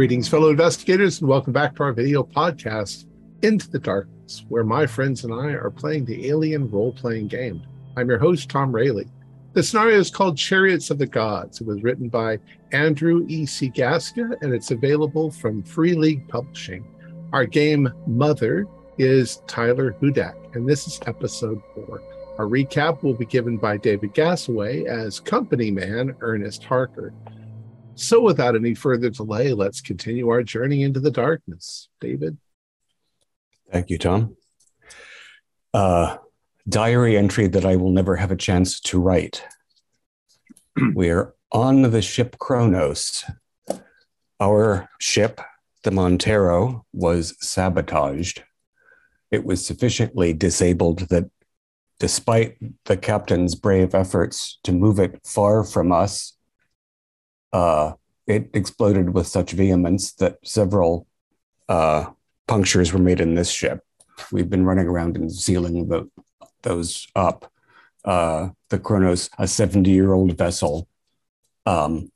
Greetings, fellow investigators, and welcome back to our video podcast, Into the Darkness, where my friends and I are playing the Alien role playing game. I'm your host, Tom Raley. The scenario is called Chariots of the Gods. It was written by Andrew E. C. Gaska, and it's available from Free League Publishing. Our game, Mother, is Tyler Hudak, and this is episode four. Our recap will be given by David Gasaway as company man Ernest Harker. So, without any further delay, let's continue our journey into the darkness. David? Thank you, Tom. Uh, diary entry that I will never have a chance to write. We're on the ship Cronus. Our ship, the Montero, was sabotaged. It was sufficiently disabled that despite the captain's brave efforts to move it far from us, uh, it exploded with such vehemence that several uh, punctures were made in this ship. We've been running around and sealing the, those up. Uh, the Cronus, a 70 year old vessel, um,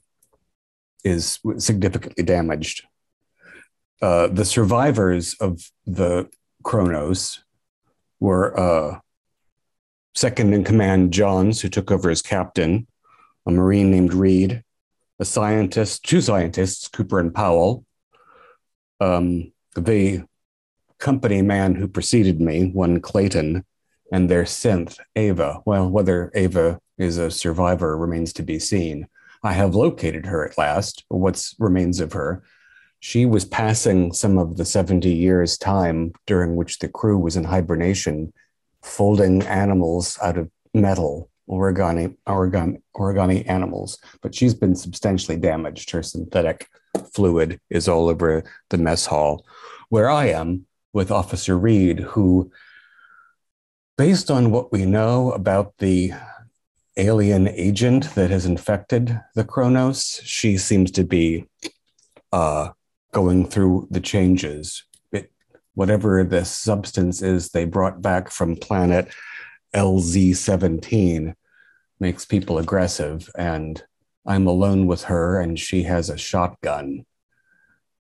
is significantly damaged. Uh, the survivors of the Cronus were uh, second in command Johns, who took over as captain, a Marine named Reed, a scientist, two scientists, Cooper and Powell, um, the company man who preceded me, one Clayton, and their synth, Ava. Well, whether Ava is a survivor remains to be seen. I have located her at last, what remains of her. She was passing some of the 70 years' time during which the crew was in hibernation, folding animals out of metal origami, origami, origami animals, but she's been substantially damaged. Her synthetic fluid is all over the mess hall. Where I am with Officer Reed, who, based on what we know about the alien agent that has infected the Cronus, she seems to be uh, going through the changes. It, whatever the substance is they brought back from planet LZ17 makes people aggressive. And I'm alone with her, and she has a shotgun.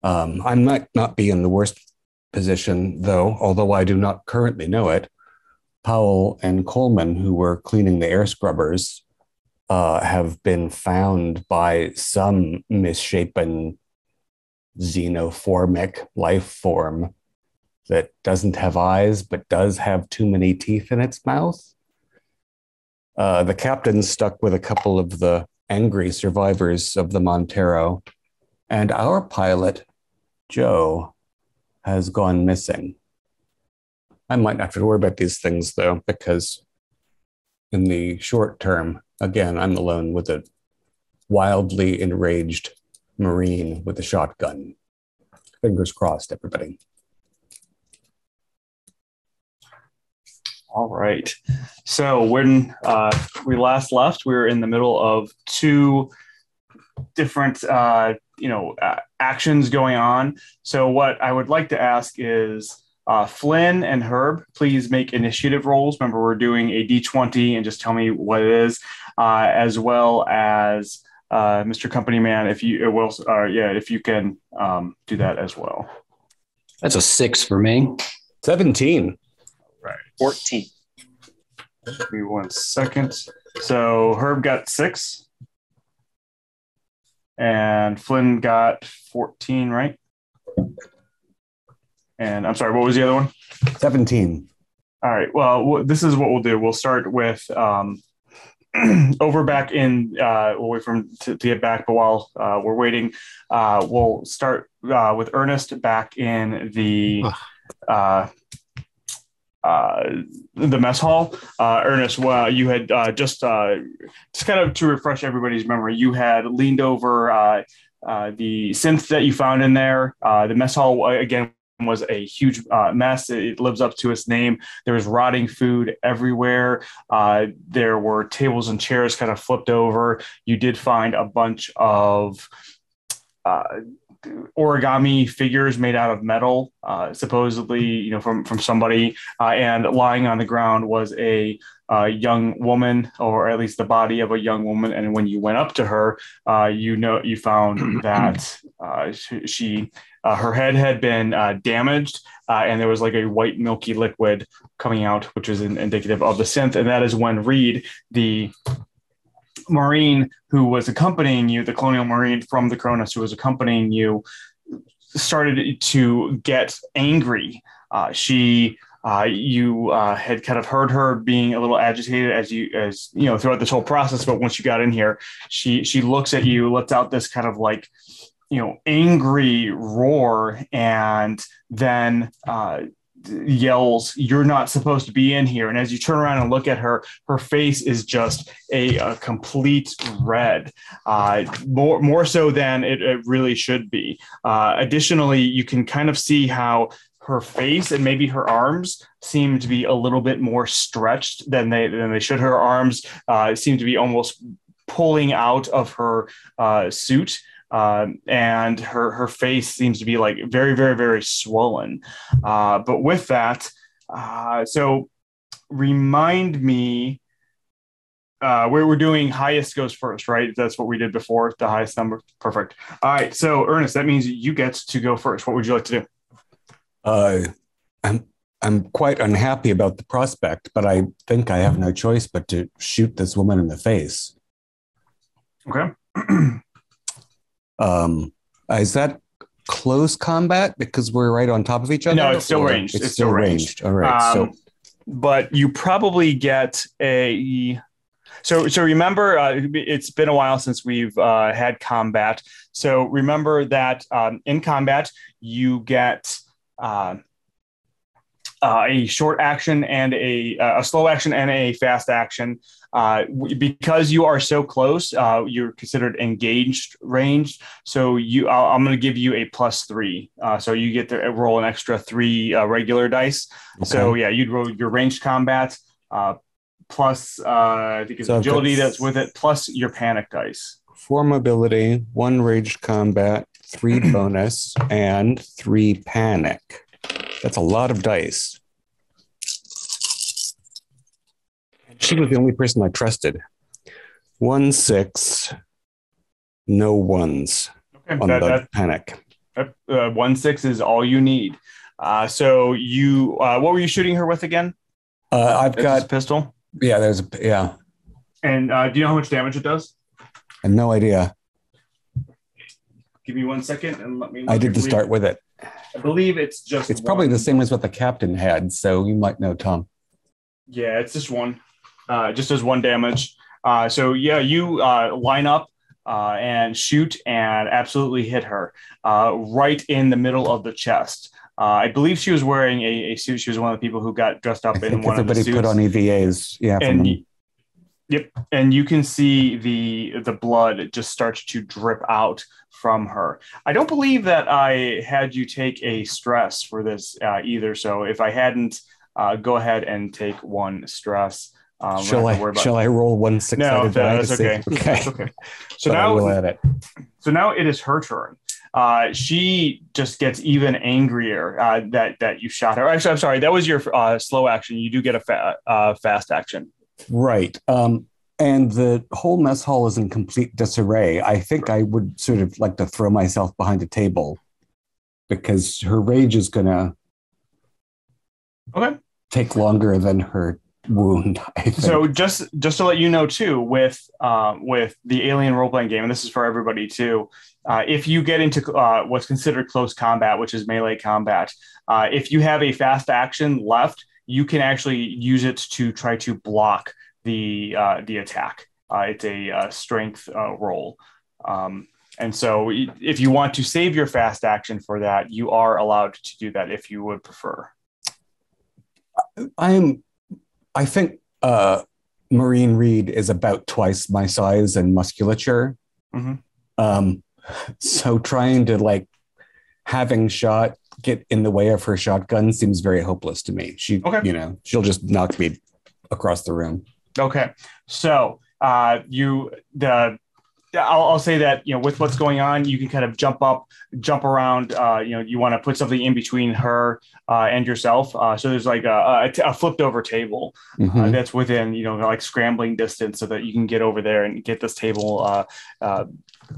Um, I might not be in the worst position, though, although I do not currently know it. Powell and Coleman, who were cleaning the air scrubbers, uh, have been found by some misshapen xenoformic life form that doesn't have eyes but does have too many teeth in its mouth. Uh, the captain stuck with a couple of the angry survivors of the Montero, and our pilot, Joe, has gone missing. I might not have to worry about these things though, because in the short term, again, I'm alone with a wildly enraged Marine with a shotgun. Fingers crossed, everybody. All right. So when uh, we last left, we were in the middle of two different, uh, you know, uh, actions going on. So what I would like to ask is, uh, Flynn and Herb, please make initiative rolls. Remember, we're doing a d20 and just tell me what it is, uh, as well as uh, Mr. Company Man, if you will, yeah, if you can um, do that as well. That's a six for me. 17. Right. 14. Give me one second. So Herb got six. And Flynn got 14, right? And I'm sorry, what was the other one? 17. All right. Well, this is what we'll do. We'll start with um, over back in, uh, we'll wait for him to, to get back, but while uh, we're waiting, uh, we'll start uh, with Ernest back in the uh, the mess hall. Uh, Ernest, well, you had uh, just uh, just kind of to refresh everybody's memory, you had leaned over uh, the synth that you found in there. the mess hall again was a huge mess. It lives up to its name. There was rotting food everywhere. there were tables and chairs kind of flipped over. You did find a bunch of origami figures made out of metal, uh, supposedly, you know, from from somebody, uh, and lying on the ground was a uh, young woman, or at least the body of a young woman. And when you went up to her, uh, you know, you found that uh, she, uh, her head had been damaged, and there was like a white milky liquid coming out, which was in, indicative of the synth. And that is when Reed, the Marine who was accompanying you, the colonial Marine from the Cronus who was accompanying you, started to get angry. Uh, she, uh, you uh, had kind of heard her being a little agitated as you, as you know, throughout this whole process. But once you got in here, she she looks at you, lets out this kind of like, you know, angry roar, and then uh, yells, "You're not supposed to be in here!" And as you turn around and look at her, her face is just a, a complete red, uh, more more so than it, it really should be. Uh, additionally, you can kind of see how her face and maybe her arms seem to be a little bit more stretched than they than they should. Her arms uh, seem to be almost pulling out of her uh, suit um, and her her face seems to be like very very very swollen. Uh, but with that, uh, so remind me. Uh, where we're doing highest goes first, right? That's what we did before, the highest number. Perfect. All right. So, Ernest, that means you get to go first. What would you like to do? Uh, I'm I'm quite unhappy about the prospect, but I think I have no choice but to shoot this woman in the face. Okay. Um, is that close combat because we're right on top of each other? No, it's still ranged. It's, it's still ranged. ranged. All right. Um, so, but you probably get a. So, so remember, uh, it's been a while since we've uh, had combat. So remember that um, in combat, you get uh, uh, a short action and a, a slow action and a fast action. Uh, because you are so close, uh, you're considered engaged range. So you, i am going to give you a plus three. Uh, so you get to roll an extra three uh, regular dice. Okay. So yeah, you'd roll your ranged combat uh, plus I think it's so agility that's with it plus your panic dice. Four mobility, one ranged combat, three bonus, and three panic. That's a lot of dice. She was the only person I trusted. One six, no ones okay, on that, the that, panic. Uh, one six is all you need. Uh, so you, uh, what were you shooting her with again? Uh, I've got a pistol. Yeah, there's a yeah. And uh, do you know how much damage it does? I have no idea. Give me one second and let me. I did to start with it. I believe it's just. It's one. probably the same as what the captain had, so you might know, Tom. Yeah, it's just one uh, just does one damage. Uh, so yeah, you uh, line up uh, and shoot and absolutely hit her uh, right in the middle of the chest. Uh, I believe she was wearing a, a, suit. She was one of the people who got dressed up I in one of the suits. Everybody put on EVAs, yeah. And, yep, and you can see the the blood just starts to drip out from her. I don't believe that I had you take a stress for this uh, either. So if I hadn't, uh, go ahead and take one stress. Um, shall I shall I roll one six no, that's okay. okay. That's okay. So now we'll add it. So now it is her turn. Uh, she just gets even angrier uh, that that you shot her. Actually, I'm sorry. That was your uh, slow action. You do get a fa- uh, fast action. Right. Um, and the whole mess hall is in complete disarray. I think I would sort of like to throw myself behind a table because her rage is gonna okay take longer than her wound. So just just to let you know too, with uh, with the Alien role playing game, and this is for everybody too. Uh, if you get into uh, what's considered close combat, which is melee combat, uh, if you have a fast action left, you can actually use it to try to block the uh, the attack. Uh, it's a strength roll. Um, and so, if you want to save your fast action for that, you are allowed to do that if you would prefer. I'm I think uh, Marine Reed is about twice my size and musculature. Mm-hmm. Um, so trying to like having shot get in the way of her shotgun seems very hopeless to me. She, okay. you know, she'll just knock me across the room. Okay. So uh, you the I'll, I'll say that you know with what's going on, you can kind of jump up, jump around. Uh, you know, you want to put something in between her uh, and yourself. Uh, so there's like a, a, t- a flipped over table uh, Mhm. that's within you know like scrambling distance, so that you can get over there and get this table.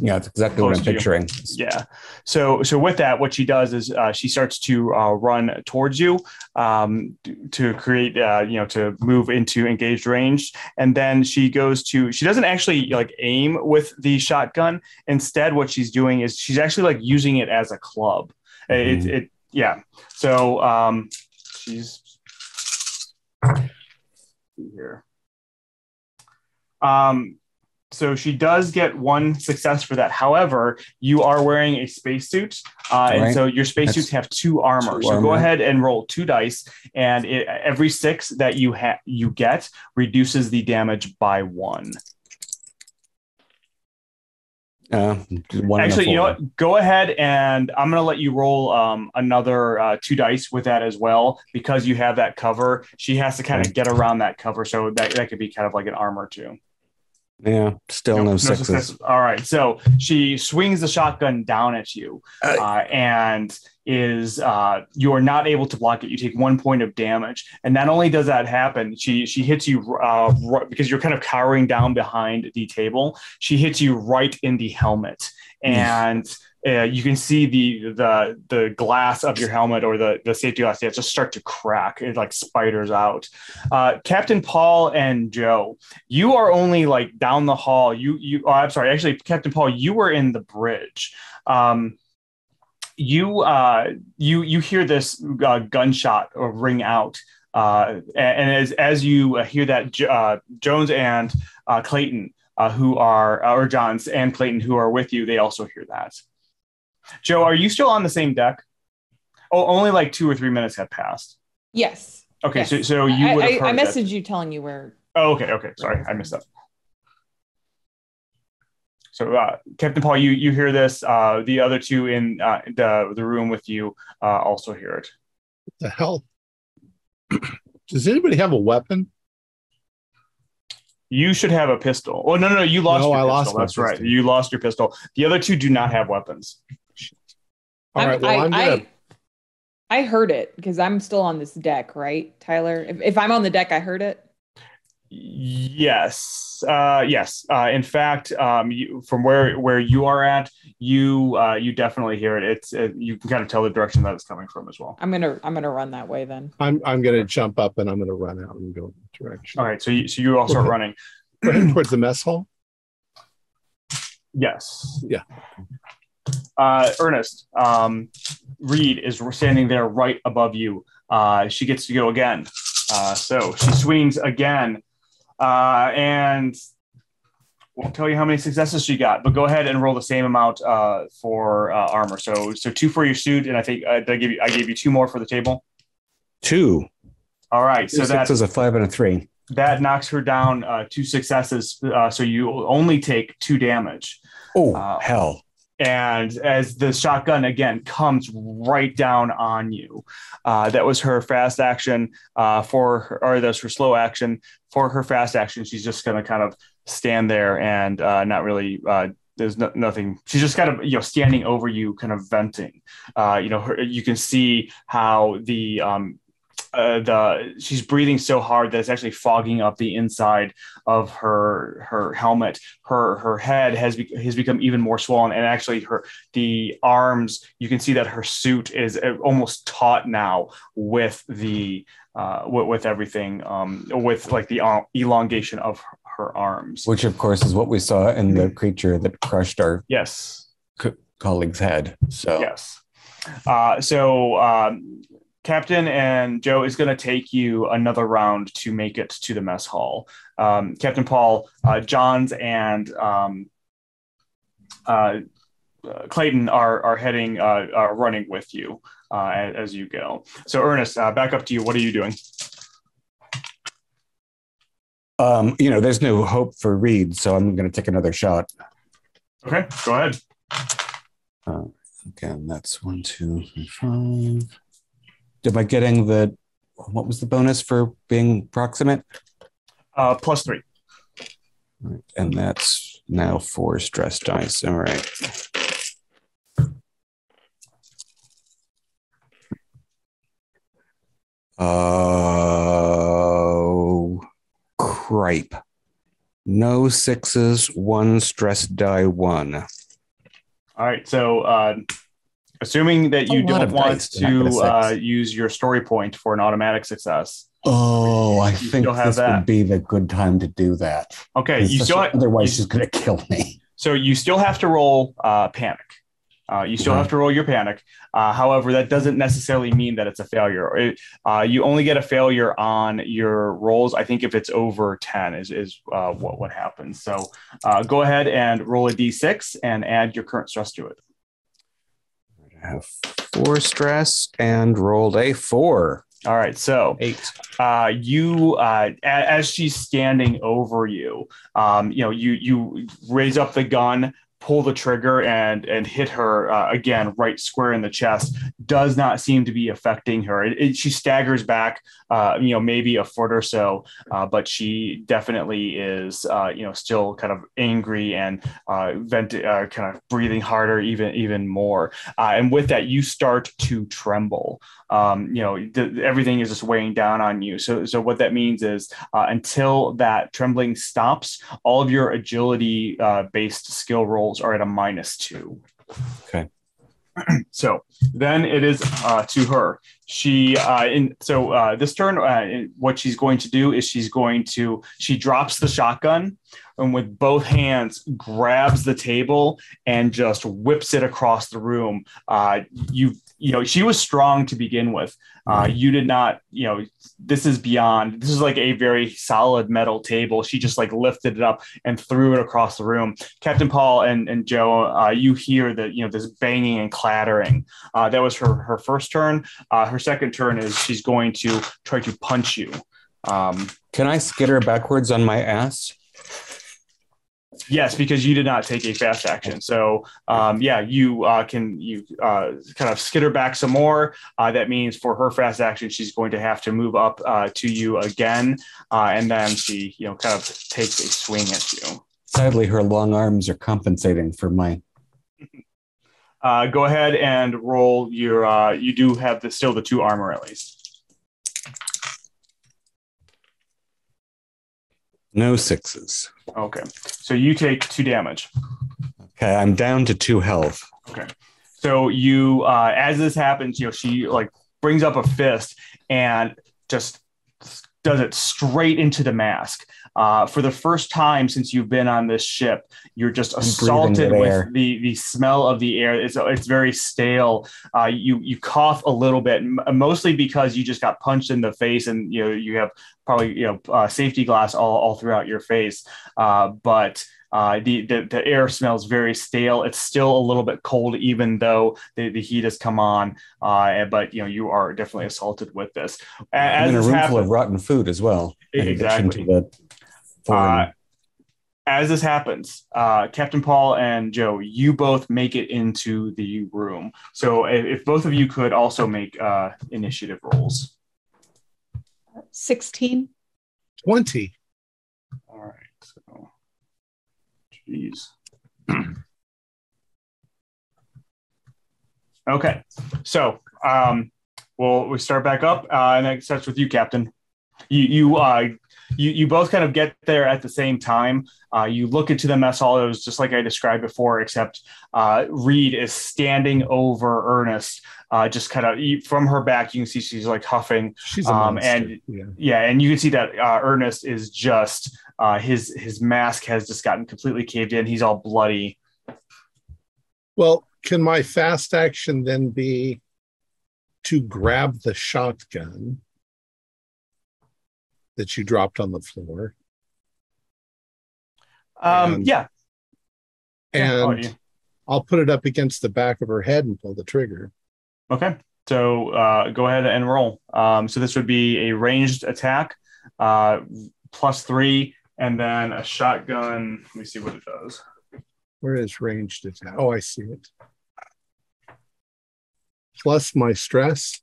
Yeah, that's exactly what I'm picturing. yeah. So so with that, what she does is uh, she starts to uh, run towards you um, to create uh, you know to move into engaged range, and then she goes to she doesn't actually like aim with the shotgun. Instead, what she's doing is she's actually like using it as a club. It, Mhm. it yeah. So um, she's here. Um, so she does get one success for that. However, you are wearing a spacesuit, uh, and Right. so your spacesuits have two armor. Two so go ahead and roll two dice, and it, every six that you ha- you get reduces the damage by one. Uh, one Actually, you know what? Go ahead and I'm going to let you roll um, another uh, two dice with that as well because you have that cover. She has to kind of get around that cover, so that that could be kind of like an armor too. Yeah, still no, sixes. success. All right. So she swings the shotgun down at you Uh, uh, and is uh, you are not able to block it. You take one point of damage. And not only does that happen, she she hits you uh, right, because you're kind of cowering down behind the table. She hits you right in the helmet. And uh, you can see the the the glass of your helmet or the the safety glass yeah, just start to crack. It like spiders out. Uh, Captain Paul and Joe, you are only like down the hall. You you oh, I'm sorry, actually, Captain Paul, you were in the bridge. Um, you uh, you you hear this uh, gunshot ring out. Uh, and, as as you uh, hear that, Jones and Clayton, who are or Johns and Clayton, who are with you, they also hear that. Joe, are you still on the same deck? Oh, only like two or three minutes have passed. Yes. Okay, yes. so so you I, would have I, heard I that. messaged you telling you where. Oh, okay, okay. Sorry, I missed that. So, uh, Captain Paul, you you hear this? Uh, the other two in uh, the the room with you uh, also hear it. the hell? Does anybody have a weapon? You should have a pistol. Oh no, no, no you lost. No, your I pistol. lost That's right. pistol. You lost your pistol. The other two do not have weapons. All right. Well, I, I'm gonna. I, I heard it because I'm still on this deck, right, Tyler? If, if I'm on the deck, I heard it. Yes, uh, yes. Uh, in fact, um, you, from where where you are at, you uh, you definitely hear it. It's it, you can kind of tell the direction that it's coming from as well. I'm gonna I'm gonna run that way then. I'm I'm gonna jump up and I'm gonna run out and go in that direction. All right, so you so you all start running. Towards the mess hall. Yes. Yeah. Uh, Ernest, um, Reed is standing there right above you. Uh, she gets to go again. Uh, so she swings again. Uh, and won't tell you how many successes she got, but go ahead and roll the same amount uh, for uh, armor. So so two for your suit, and I think uh, I give you I gave you two more for the table. Two. All right, Two so that sixes, a five, and a three. that knocks her down uh, two successes. Uh, so you only take two damage. Oh, Uh, hell. And as the shotgun again comes right down on you. Uh, that was her fast action uh, for her, or that's her slow action for her fast action. She's just going to kind of stand there and uh, not really uh, there's no, nothing. She's just kind of you know standing over you kind of venting. Uh, you know her, you can see how the um, uh, the she's breathing so hard that it's actually fogging up the inside of her her helmet. Her her head has be, has become even more swollen, and actually her the arms. You can see that her suit is uh, almost taut now with the uh, with, with everything um, with like the uh, elongation of her arms. Which, of course, is what we saw in the creature that crushed our Yes. colleague's head. So, Yes. Uh, so um, Captain and Joe is going to take you another round to make it to the mess hall. Um, Captain Paul, uh, Johns, and um, uh, uh, Clayton are are heading uh, are running with you uh, as, as you go. So Ernest, uh, back up to you. What are you doing? um, you know, there's no hope for Reed, so I'm going to take another shot. Okay, go ahead. Again, that's one, two, three, five. Am I getting the what was the bonus for being proximate? Uh, plus three. Right, And that's Now four stress dice. All right. Oh, cripe. No sixes, one stress die, one. All right. So, uh, assuming that you don't want to knock to at a uh, use your story point for an automatic success, Oh, I think this that. would be the good time to do that. okay, you still a- otherwise, you- she's going to kill me. so you still have to roll uh, panic. Uh, you still Mhm. have to roll your panic. Uh, however, that doesn't necessarily mean that it's a failure. It, uh, you only get a failure on your rolls. I think if it's over ten is is uh, what what happens. So uh, go ahead and roll a d6 and add your current stress to it. I have four stress and rolled a four. All right, so Eight. uh, you uh, a- as she's standing over you, um, you know, you you raise up the gun, pull the trigger, and and hit her uh, again, right square in the chest. Does not seem to be affecting her. It, it- she staggers back, uh, you know, maybe a foot or so, uh, but she definitely is, uh, you know, still kind of angry and uh, vent, uh, kind of breathing harder, even even more. And with that, you start to tremble um, you know th- everything is just weighing down on you so so what that means is until that trembling stops all of your agility based skill rolls are at a minus two. Okay. so then it is uh, to her. She uh, in so uh, this turn uh, what she's going to do is she's going to she drops the shotgun and with both hands grabs the table and just whips it across the room. Uh, you you know she was strong to begin with. Uh, you did not you know this is beyond this is like a very solid metal table. She just like lifted it up and threw it across the room. Captain paul and, and joe uh, you hear that you know this banging and clattering. Uh, that was her her first turn. Uh, her second turn is she's going to try to punch you. Um, Can I skitter backwards on my ass? Yes, because you did not take a fast action. So um, yeah, you uh, can you uh, kind of skitter back some more. Uh, that means for her fast action, she's going to have to move up uh, to you again, uh, and then she you know kind of takes a swing at you. Sadly, her long arms are compensating for my. Uh, go ahead and roll your. Uh, you do have the still the two armor at least. No sixes. Okay, so you take two damage. Okay, I'm down to two health. Okay. So you, uh, as this happens, you know, she like brings up a fist and just does it straight into the mask. Uh, for the first time since you've been on this ship, you're just assaulted with air. the the smell of the air. It's it's very stale. Uh, you you cough a little bit, mostly because you just got punched in the face, and you know you have probably you know uh, safety glass all all throughout your face. Uh, but uh, the, the the air smells very stale. It's still a little bit cold, even though the, the heat has come on. Uh, but you know you are definitely assaulted with this. A- I'm As in a this room full of rotten food as well. Exactly. The Uh, as this happens, uh, Captain Paul and Joe, you both make it into the room. So if, if both of you could also make uh, initiative rolls. 16. 20. All right. So, jeez. okay. So, um, well, we start back up, uh, and it starts with you, Captain. You, you, uh, you, you both kind of get there at the same time. Uh, you look into the mess hall. It was just like I described before, except uh, Reed is standing over Ernest, uh, just kind of from her back. You can see she's like huffing, She's a Um, monster. and- yeah. yeah, and you can see that uh, Ernest is just uh, his his mask has just gotten completely caved in. He's all bloody. Well, can my fast action then be to grab the shotgun that you dropped on the floor Um, And- yeah, Yeah, oh, and yeah. I'll put it up against the back of her head and pull the trigger? Okay. So uh, go ahead and roll. Um, so this would be a ranged attack, uh, plus three, and then a shotgun. Let me see what it does. Where is ranged attack? Oh, I see it. Plus my stress.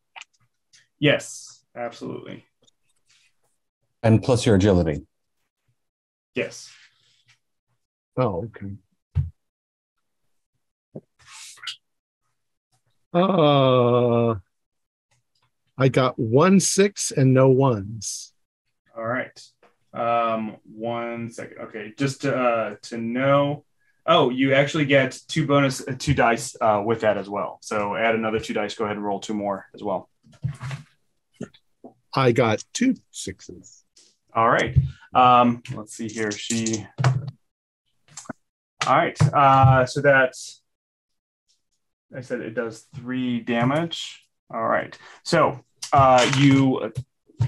Yes, absolutely. and plus your agility. Yes. Oh, okay. Uh, I got one six and no ones. All right. Um, one second. Okay, just to, uh, to know. Oh, you actually get two bonus, uh, two dice uh, with that as well. So add another two dice. Go ahead and roll two more as well. I got two sixes. All right. Um, let's see here. She. All right. Uh, so that's. I said it does three damage. All right. So uh, you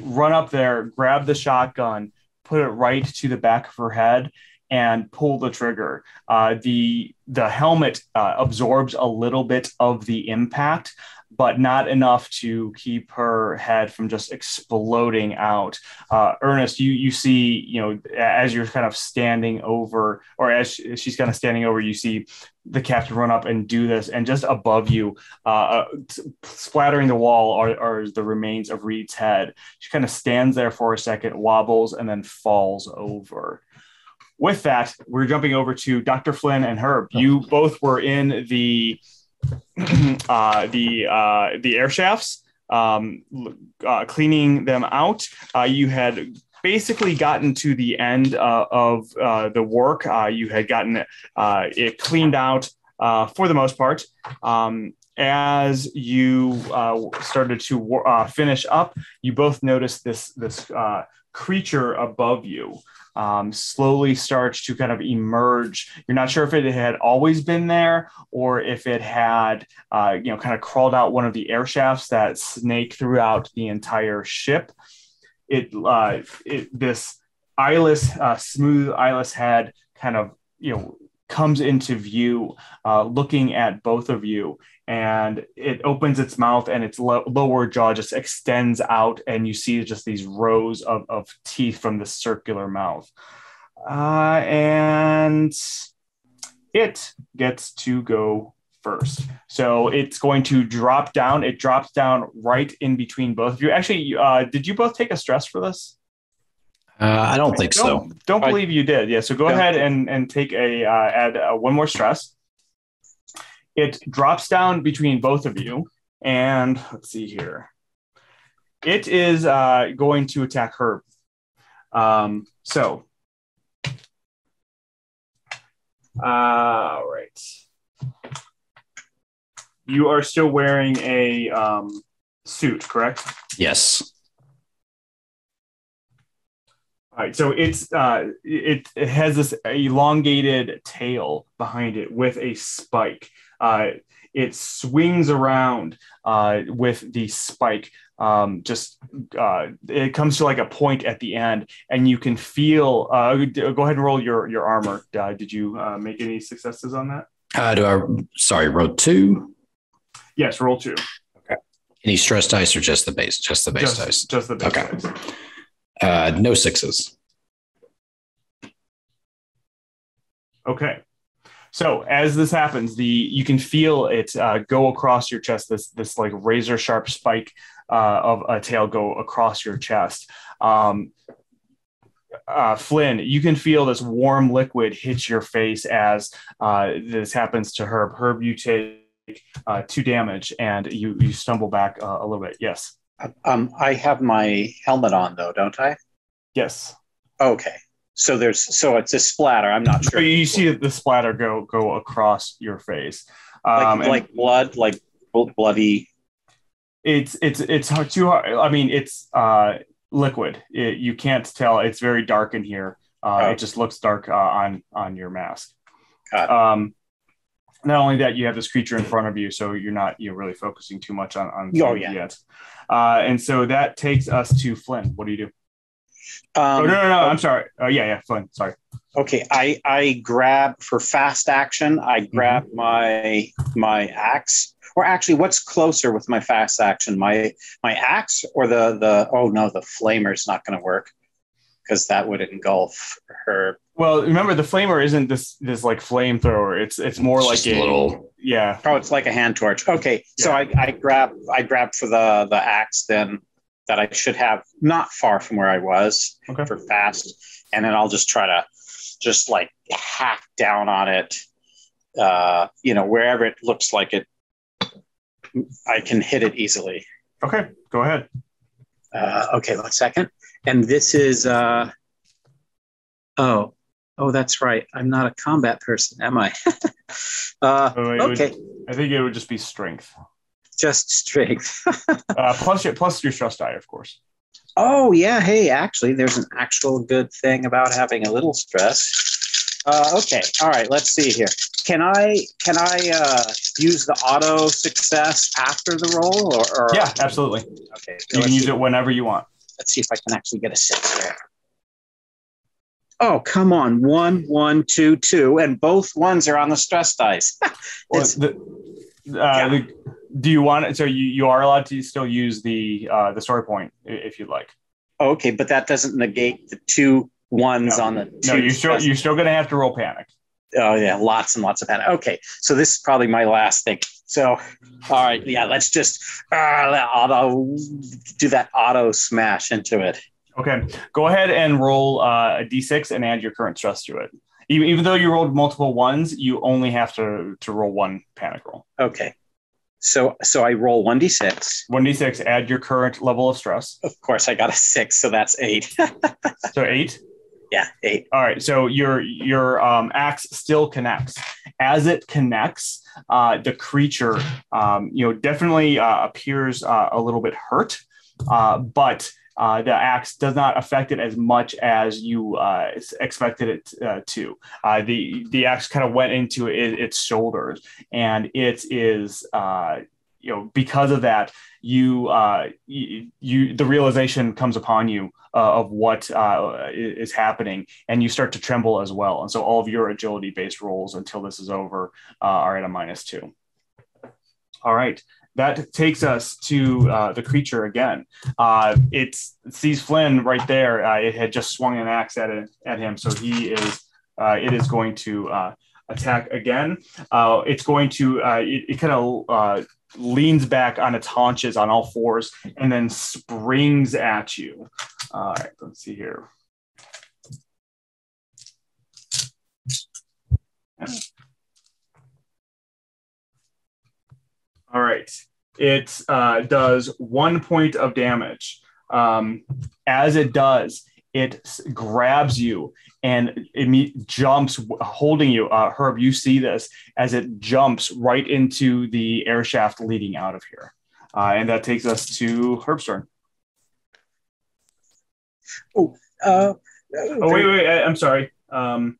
run up there, grab the shotgun, put it right to the back of her head, and pull the trigger. Uh, the the helmet uh, absorbs a little bit of the impact, but not enough to keep her head from just exploding out. Uh, Ernest, you you see, you know, as you're kind of standing over, or as she's kind of standing over, you see the captain run up and do this, and just above you, uh, splattering the wall, are, are the remains of Reed's head. She kind of stands there for a second, wobbles, and then falls over with that, we're jumping over to Dr. Flynn and Herb. You both were in the uh, the uh, the air shafts, um, uh, cleaning them out. Uh, you had basically gotten to the end uh, of uh, the work. you had gotten it cleaned out for the most part. Um, as you started to finish up, you both noticed this this creature above you um, slowly starts to kind of emerge. You're not sure if it had always been there or if it had, uh, you know, kind of crawled out one of the air shafts that snake throughout the entire ship. It, uh, it this eyeless, uh, smooth eyeless head kind of, you know, comes into view, uh, looking at both of you, and it opens its mouth and its lo- lower jaw just extends out and you see just these rows of, of teeth from the circular mouth. Uh, and it gets to go first so it's going to drop down it drops down right in between both of you actually uh, did you both take a stress for this uh, I don't think don't, so. Don't believe you did. Yeah. So go ahead and and take a uh, add uh, one more stress it drops down between both of you. And let's see here. It is uh, going to attack Herb. Um, so, uh, all right. You are still wearing a um, suit, correct? Yes. All right, so it's uh, it, it has this elongated tail behind it with a spike. Uh, it swings around uh, with the spike. Um, just uh, it comes to like a point at the end, and you can feel. Uh, go ahead and roll your your armor. Uh, did you uh, make any successes on that? Uh, do I? Sorry, roll two. Yes, roll two. Okay. Any stress dice or just the base? Just the base just, dice. Just the base Okay. dice. Uh, no sixes. Okay. So as this happens, the you can feel it uh, go across your chest. This this like razor sharp spike uh, of a tail go across your chest. Um, uh, Flynn, you can feel this warm liquid hit your face as uh, this happens to Herb. Herb, you take uh, two damage and you you stumble back uh, a little bit. Yes, Um, I have my helmet on though, don't I? yes. Okay. So there's so it's a splatter. I'm not So sure. you see the splatter go go across your face. like, Um, and- like blood, like bloody. it's it's it's hard too hard. I mean, it's uh, liquid. It, you can't tell. It's very dark in here. Uh, Oh. It just looks dark uh, on on your mask. Got it. Um, not only that, you have this creature in front of you, so you're not you're really focusing too much on on Oh, yeah. yet. Uh, and so that takes us to Flynn. What do you do? Um, oh no no no! I'm sorry. Oh yeah yeah Flynn. Sorry. Okay, I I grab for fast action. I grab my my axe, or actually, what's closer with my fast action? My my axe or the the oh no, the flamer's not going to work because that would engulf her. Well, remember the flamer isn't this this like flamethrower. It's it's more It's like a a little- yeah. Oh, it's like a hand torch. Okay, so I, I grab I grab for the the axe then that I should have not far from where I was Okay. for fast, and then I'll just try to just just like hack down on it. Uh, you know, wherever it looks like it, I can hit it easily. Okay, go ahead. Uh, okay, one second. And this is uh oh, oh, that's right. I'm not a combat person, am I? uh, Oh, wait, it would- okay, I think it would just be strength. just strength. Uh, plus, your, stress die, of course. oh yeah, hey, actually, there's an actual good thing about having a little stress. Uh, okay, all right. Let's see here. Can I can I uh, use the auto success after the roll, or, or Yeah, absolutely. Okay, You can use see. it whenever you want. Let's see if I can actually get a six here. Oh, come on. One, one, two, two. And both ones are on the stress dice. Well, the, uh, the, do you want it? So you, you are allowed to still use the uh, the story point if you'd like. okay, but that doesn't negate the two ones No. on the two. No, you're still you're still going to have to roll panic. Oh, yeah. Lots and lots of panic. Okay. So this is probably my last thing. So, all right. Yeah. Let's just uh, auto do that auto smash into it. Okay, go ahead and roll uh, a d6 and add your current stress to it. Even, even though you rolled multiple ones, you only have to to roll one panic roll. Okay. So, so I roll 1d6. One d6, add your current level of stress. Of course, I got a six. So that's eight. So eight. yeah. Eight. All right, so your your um, axe still connects. As it connects, uh, the creature, um, you know, definitely uh, appears uh, a little bit hurt, uh, but uh, the axe does not affect it as much as you uh, expected it uh, to. Uh, the the axe kind of went into it, its shoulders, and it is. Uh, you know, because of that, you, uh, you, you, the realization comes upon you of what is happening, and you start to tremble as well. And so all of your agility based rolls until this is over are at a minus two. All right. That takes us to uh, the creature again. Uh, it sees Flynn right there. Uh, it had just swung an axe at it, at him, so he is. Uh, it is going to uh, attack again. Uh, it's going to. It it kind of leans back on its haunches on all fours and then springs at you. All right. Let's see here. All right. It uh, does one point of damage. Um, as it does, it s- grabs you and it me- jumps, holding you. Uh, Herb, you see this as it jumps right into the air shaft leading out of here. Uh, and that takes us to Herb's turn. Uh, Oh, wait, wait. I, I'm sorry. Um,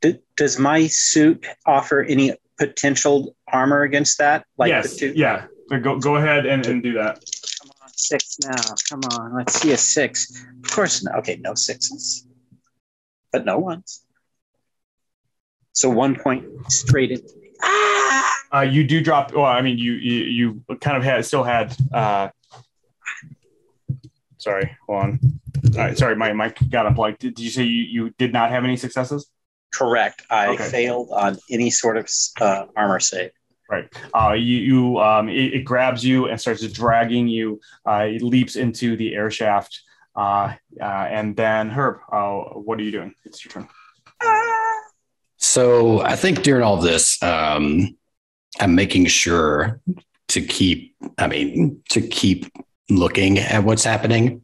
D- does my suit offer any potential armor against that? Like yes. the two? Yeah. Go, go ahead and, and do that. Come on, six now. Come on, let's see a six. Of course, no. Okay, no sixes, but no ones. So one point straight into me. Ah! Uh, you do drop. Well, I mean, you you, you kind of had still had. Uh, sorry, hold on. All right, sorry, my mic got unplugged. Did, did you say you, you did not have any successes? Correct. I Okay. failed on any sort of uh, armor save. Right. Uh, you you um, it, it grabs you and starts dragging you. Uh, it leaps into the air shaft. Uh, uh, and then Herb, uh, what are you doing? It's your turn. So I think during all this, um, I'm making sure to keep, I mean, to keep looking at what's happening,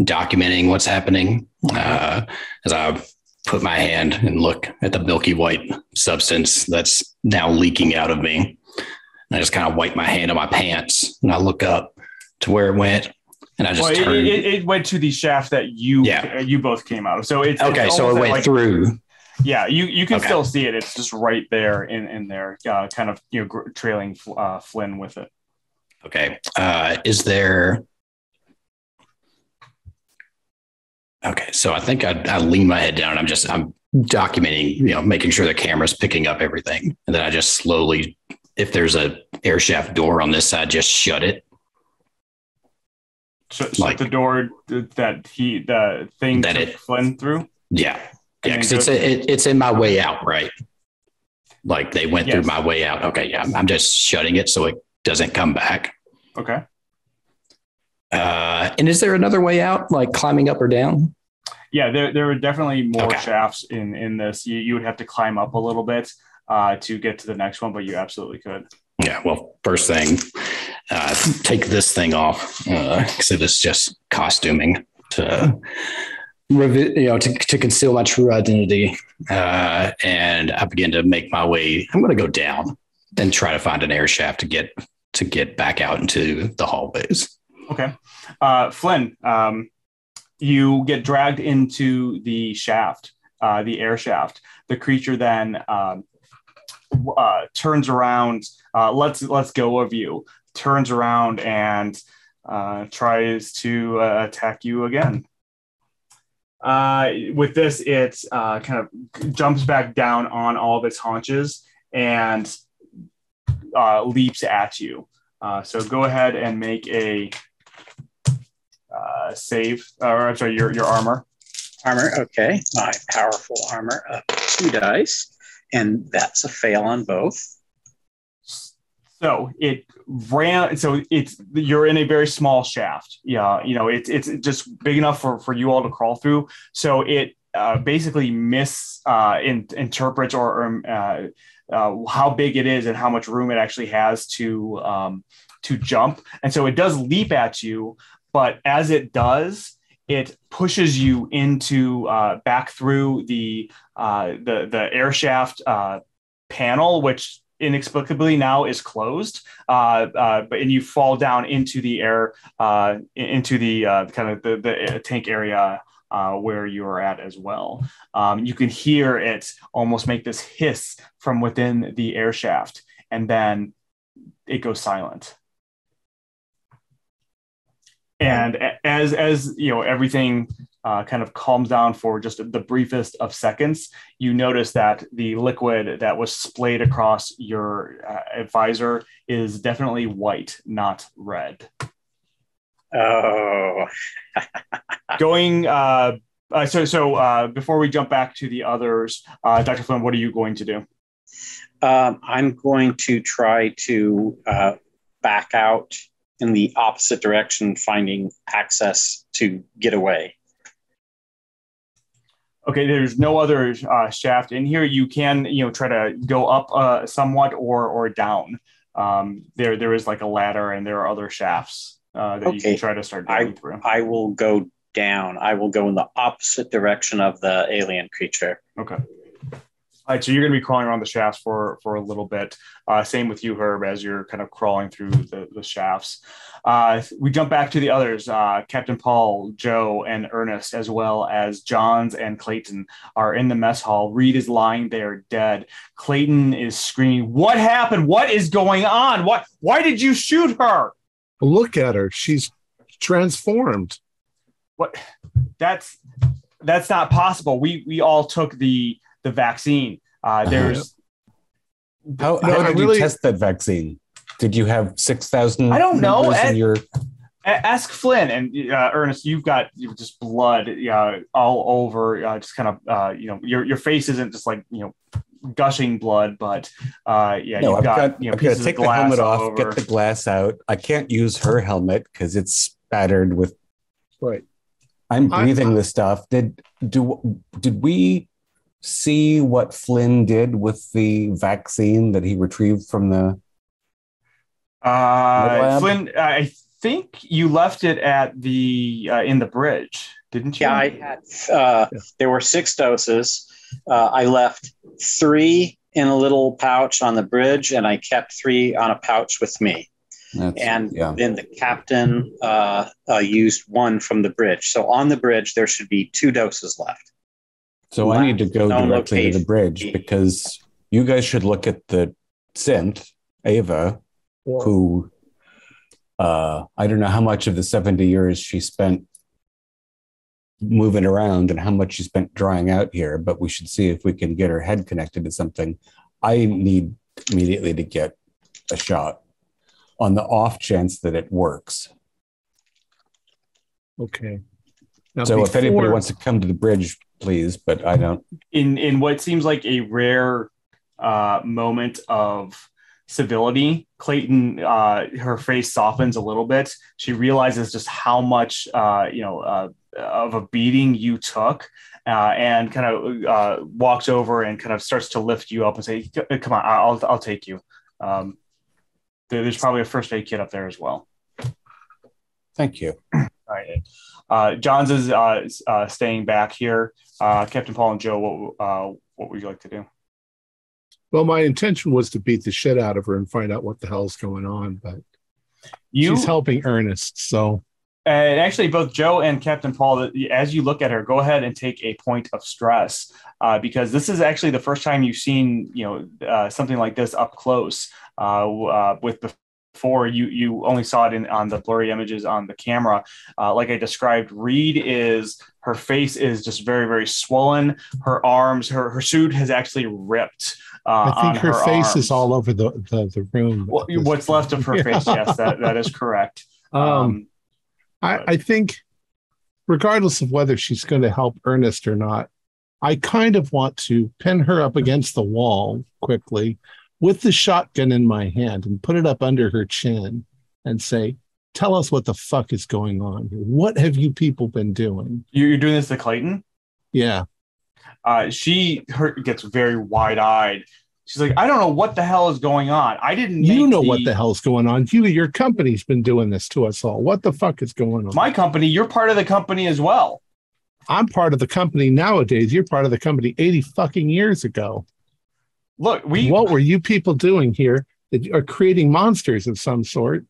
documenting what's happening. Uh, as I put my hand and look at the milky white substance that's now leaking out of me. And I just kind of wipe my hand on my pants and I look up to where it went. And I just Well, it, it, it went to the shaft that you Yeah. you both came out of. So it's okay, it's so it went like- through. Yeah, you you can Okay. still see it. It's just right there in in there, uh, kind of you know trailing uh, Flynn with it. Okay. Uh, is there? Okay, so I think I, I lean my head down. And I'm just I'm documenting, you know, making sure the camera's picking up everything, and then I just slowly, if there's a air shaft door on this side, just shut it. Shut, shut Like- the door that he the thing That it- Flynn through. Yeah, yeah, because it's go- it, it's in my way out, right? Like they went through my way out. Okay, yeah, I'm just shutting it so it doesn't come back. Okay. Uh, and is there another way out, like climbing up or down? Yeah, there there are definitely more Okay. shafts in in this. You you would have to climb up a little bit uh, to get to the next one, but you absolutely could. Yeah. Well, first thing, uh, take this thing off because it is just costuming to, revi- you know, to, to conceal my true identity. Uh, and I begin to make my way. I'm going to go down and try to find an air shaft to get to get back out into the hallways. Okay. Uh, Flynn, um, you get dragged into the shaft, uh, the air shaft. The creature then um, uh, turns around, uh, lets lets go of you, turns around and uh, tries to uh, attack you again. Uh, with this, it uh, kind of jumps back down on all of its haunches and uh, leaps at you. Uh, so go ahead and make a uh, save, or I'm sorry, your your armor. Armor, okay. My powerful armor of two dice. And that's a fail on both. So it ran. So it's you're in a very small shaft. Yeah, you know it's it's just big enough for for you all to crawl through. So it uh, basically mis uh, in, interprets or um, uh, uh, how big it is and how much room it actually has to um, to jump. And so it does leap at you, but as it does, it pushes you into uh, back through the uh, the the air shaft uh, panel, which inexplicably now is closed. Uh, uh, but and you fall down into the air, uh, into the kind of the, the tank area. Where you are at as well. Um, you can hear it almost make this hiss from within the air shaft, and then it goes silent. And as as you know, everything uh, kind of calms down for just the briefest of seconds. You notice that the liquid that was splayed across your uh, advisor is definitely white, not red. Oh, Going. Uh, uh, so so uh, before we jump back to the others, uh, Dr. Flynn, what are you going to do? um, I'm going to try to uh, back out in the opposite direction, finding access to get away. Okay, there's no other uh, shaft in here. You can, you know, try to go up uh, somewhat or or down. Um, there there is like a ladder, and there are other shafts uh, that you can try to start I- going through. I will go down. I will go in the opposite direction of the alien creature. Okay. All right, so you're going to be crawling around the shafts for for a little bit. Uh, same with you, Herb, as you're kind of crawling through the, the shafts. Uh, we jump back to the others. Uh, Captain Paul, Joe, and Ernest, as well as Johns and Clayton, are in the mess hall. Reed is lying there dead. Clayton is screaming, "What happened? What is going on? What? Why did you shoot her?" Look at her. She's transformed. what that's that's not possible we we all took the the vaccine uh there's How, No, how did really- you test that vaccine? Did you have six thousand? I don't know, In your ask flynn and uh, ernest you've got just blood uh, all over uh, just kind of uh you know your your face isn't just like you know gushing blood but uh yeah no, you've I've got, got. you know I've got to pieces take of the glass helmet off, over. get the glass out. I can't use her helmet because it's spattered with. Right. I'm I- breathing the stuff. Did do did we see what Flynn did with the vaccine that he retrieved from the? uh lab? flynn i think you left it at the uh, in the bridge didn't you Yeah, I had. Uh, Yeah. There were six doses. Uh, I left three in a little pouch on the bridge, and I kept three on a pouch with me. That's- And yeah, then the captain uh, uh, used one from the bridge. So on the bridge, there should be two doses left. So I need to go known directly to the bridge because you guys should look at the synth Ava Or- who uh I don't know how much of the 70 years she spent moving around and how much she spent drying out here, but we should see if we can get her head connected to something. I need immediately to get a shot on the off chance that it works. Okay. Now, so if anybody wants to come to the bridge, please, but I don't. in in what seems like a rare uh, moment of civility, Clayton, uh, her face softens a little bit. She realizes just how much, uh, you know, uh, of a beating you took, uh, and kind of uh, walks over and kind of starts to lift you up and say, "Come on, I'll I'll take you." Um, there- there's probably a first aid kit up there as well. Thank you. Uh, Johns is uh, uh, staying back here. Uh, Captain Paul and Joe, what uh, what would you like to do? Well, my intention was to beat the shit out of her and find out what the hell's going on, but You she's helping Ernest. So And actually, both Joe and Captain Paul, as you look at her, go ahead and take a point of stress uh, because this is actually the first time you've seen, you know, uh, something like this up close. Uh, uh, with before, you you only saw it in on the blurry images on the camera. Uh, like I described, Reed is her face is just very very swollen. Her arms, her her suit has actually ripped. Uh, I think on her, face is all over the, the, the room. Well, what's left of her face. Yes, that, that is correct. Um, I, I think, regardless of whether she's going to help Ernest or not, I kind of want to pin her up against the wall quickly with the shotgun in my hand and put it up under her chin and say, Tell us what the fuck is going on here. What have you people been doing? you- you're doing this to Clayton. Yeah. uh, she her gets very wide eyed. She's like, I don't know what the hell is going on. I didn't. You know what the hell's going on. You, your company's been doing this to us all. What the fuck is going on? My company. You're part of the company as well. I'm part of the company nowadays. You're part of the company 80 fucking years ago. Look, we. what were you people doing here that are creating monsters of some sort?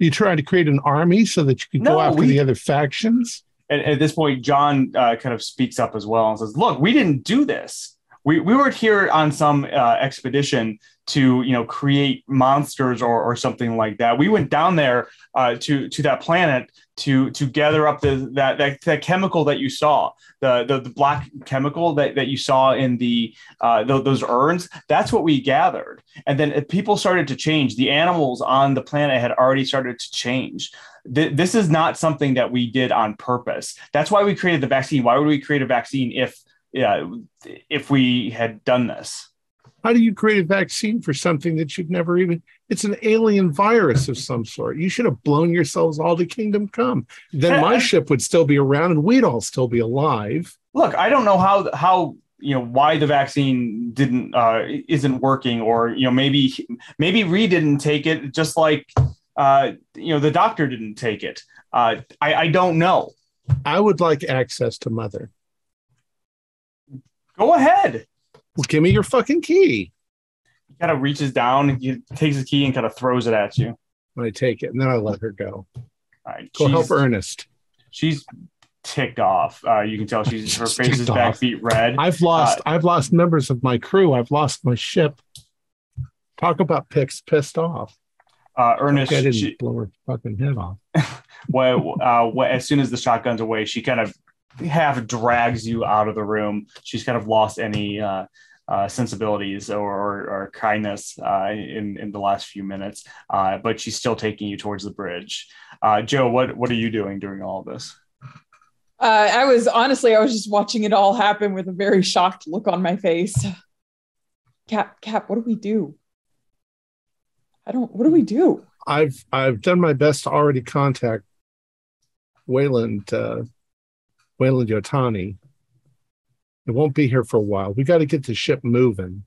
You trying to create an army so that you could No, go after we- the other factions? And at this point, John uh, kind of speaks up as well and says, "Look, we didn't do this. We we weren't here on some uh, expedition to you know create monsters or or something like that. We went down there uh, to to that planet." To, to gather up the that, that that chemical that you saw the the, the black chemical that, that you saw in the uh, tho- those urns. That's what we gathered. And then people started to change. The animals on the planet had already started to change. This is not something that we did on purpose. That's why we created the vaccine. Why would we create a vaccine if yeah if we had done this How do you create a vaccine for something that you've never even? It's an alien virus of some sort. You should have blown yourselves all to kingdom come. Then my ship would still be around and we'd all still be alive. look i don't know how how you know why the vaccine didn't uh isn't working or you know maybe maybe Reed didn't take it just like uh you know the doctor didn't take it uh i i don't know I would like access to Mother. Go ahead Well, give me your fucking key. he kind of reaches down he takes his key and kind of throws it at you When I take it and then I let her go. all right Go help Ernest. she's ticked off uh you can tell she's her face is back beat red I've lost I've lost members of my crew. I've lost my ship. Talk about picks pissed off. uh ernest I didn't she, blow her fucking head off. well, uh, wh- as soon as the shotgun's away, she kind of half drags you out of the room. She's kind of lost any uh, uh, sensibilities or, or, or kindness uh, in in the last few minutes, uh, but she's still taking you towards the bridge. Uh, Joe, what what are you doing during all of this? Uh, I was honestly, I was just watching it all happen with a very shocked look on my face. Cap, Cap, what do we do? I don't. What do we do? I've I've done my best to already contact Weyland uh Weyland-Yutani. It won't be here for a while. We got to get the ship moving.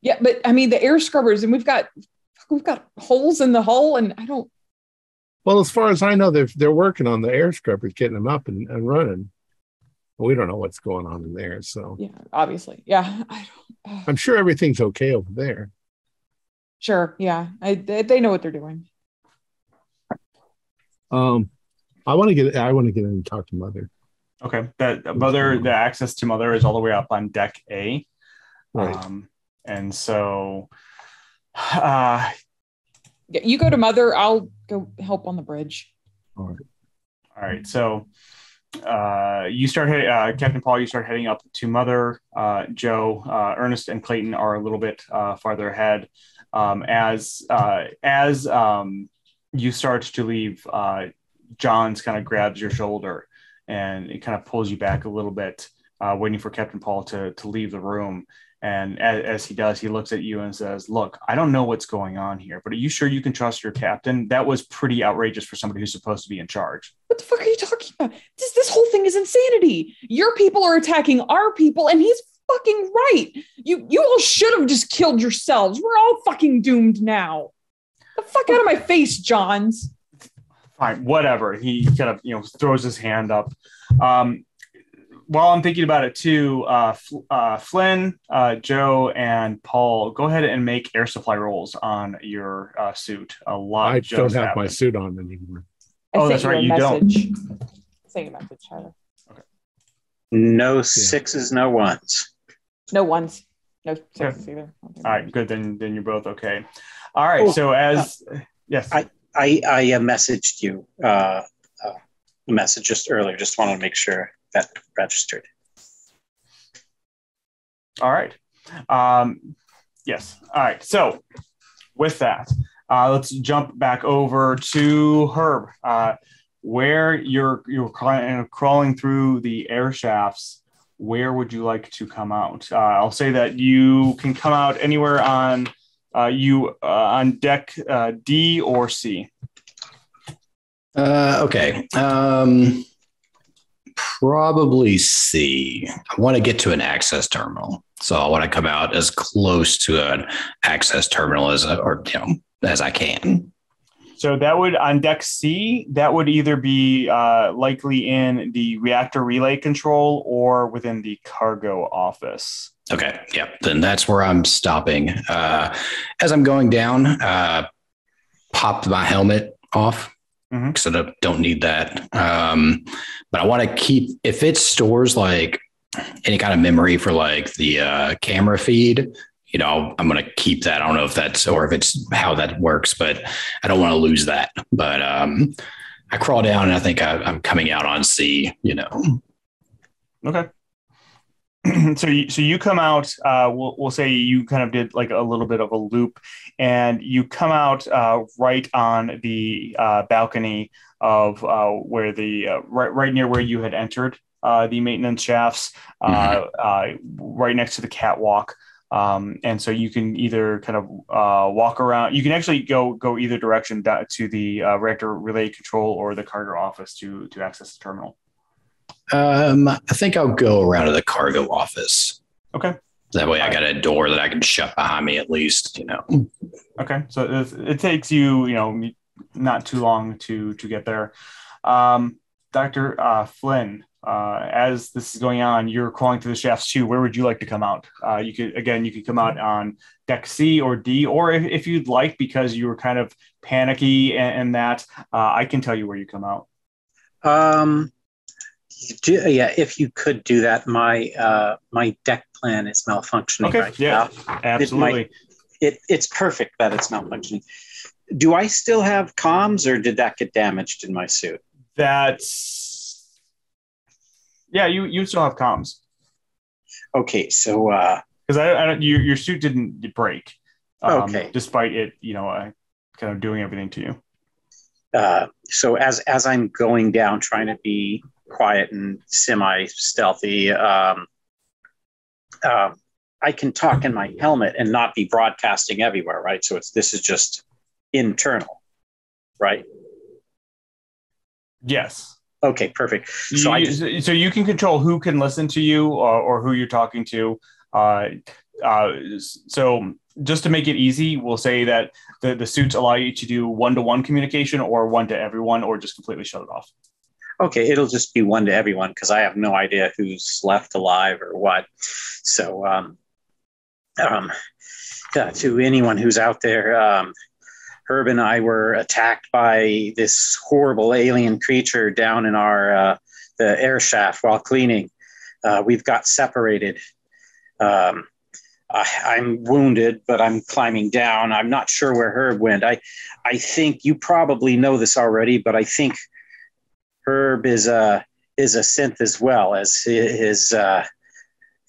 Yeah, but I mean the air scrubbers, and we've got we've got holes in the hull, and I don't. Well, as far as I know, they're they're working on the air scrubbers, getting them up and, and running. We don't know what's going on in there, so Yeah, obviously, yeah. I don't. Uh, I'm sure everything's okay over there. sure, yeah. I they, they know what they're doing. Um, I want to get I want to get in and talk to Mother. Okay, that mother, the access to mother is all the way up on deck A. Right. Um, and so, uh, you go to Mother. I'll go help on the bridge. All right. All right, so uh, you start, uh, Captain Paul. You start heading up to Mother. Uh, Joe, uh, Ernest, and Clayton are a little bit uh, farther ahead. Um, as uh, as um, you start to leave, uh, Johns kind of grabs your shoulder and it kind of pulls you back a little bit uh, waiting for Captain Paul to to leave the room. And as, as, he does, he looks at you and says, "Look, I don't know what's going on here, but are you sure you can trust your captain? That was pretty outrageous for somebody who's supposed to be in charge." What the fuck are you talking about? This this whole thing is insanity. Your people are attacking our people, and he's fucking right. You you all should have just killed yourselves. We're all fucking doomed now. The fuck out of my face, Johns. Fine, whatever. He kind of you know throws his hand up. Um, while I'm thinking about it too, uh, uh, Flynn, uh, Joe, and Paul, go ahead and make air supply rolls on your uh, suit. A lot. I don't have my suit on anymore. I oh, that's right. You message. don't. Send a message, Tyler. Okay. No yeah. sixes, no ones. No ones. No sixes either. All right, good. Then, then you're both okay. All right. Oh, so as uh, yes, I I, I uh, messaged you uh, uh, a message just earlier. Just wanted to make sure that registered. All right. Um, yes. All right. So with that, uh, let's jump back over to Herb, uh, where you're you're crawling through the air shafts. Where would you like to come out? Uh, I'll say that you can come out anywhere on uh, you uh, on deck uh, D or C. okay. Um, probably C. I want to get to an access terminal. So I want to come out as close to an access terminal as or you know as I can. So that would on deck C, that would either be uh, likely in the reactor relay control or within the cargo office. Okay, yeah, then that's where I'm stopping. Uh, as I'm going down, uh, popped my helmet off because mm-hmm. I don't need that. Um, but I want to keep if it stores like any kind of memory for like the uh, camera feed. You know, I'm going to keep that. I don't know if that's or if it's how that works, but I don't want to lose that. But um, I crawl down and I think I, I'm coming out on C. You know. Okay. so you, so you come out uh, we'll, we'll say you kind of did like a little bit of a loop and you come out uh, right on the uh, balcony of uh, where the uh, right, right near where you had entered uh, the maintenance shafts mm-hmm. right next to the catwalk um, and so you can either kind of walk around you can actually go go either direction to the reactor relay control or the cargo office to to access the terminal um, I think I'll go around to the cargo office. Okay. That way, I got a door that I can shut behind me at least. You know. Okay, so it, it takes you, you know, not too long to to get there. Um, Doctor uh, Flynn, uh, as this is going on, you're crawling through the shafts too. Where would you like to come out? Uh, you could again, you could come out on deck C or D, or if, if you'd like, because you were kind of panicky and, and that, uh, I can tell you where you come out. Um, do, yeah, if you could do that, my uh, my deck plan is malfunctioning okay, right yeah, now. Absolutely. It, might, it it's perfect that it's malfunctioning. Do I still have comms, or did that get damaged in my suit? That's yeah, you you still have comms. Okay, so because uh, I, I don't, your your suit didn't break. Um, okay, despite it, you know, uh, kind of doing everything to you. Uh, so as as I'm going down, trying to be quiet and semi stealthy. Um, uh, I can talk in my helmet and not be broadcasting everywhere, right? So it's this is just internal, right? Yes. Okay, perfect. So, you, just, so you can control who can listen to you or, or who you're talking to. Uh, uh, so just to make it easy, we'll say that the, the suits allow you to do one to one communication or one to everyone or just completely shut it off okay, it'll just be one to everyone because I have no idea who's left alive or what. So, um, um, yeah, to anyone who's out there, um, Herb and I were attacked by this horrible alien creature down in our uh, the air shaft while cleaning. Uh, we've got separated. Um, I, am wounded, but I'm climbing down. I'm not sure where Herb went. I, I think you probably know this already, but I think Herb is a is a synth as well as his uh,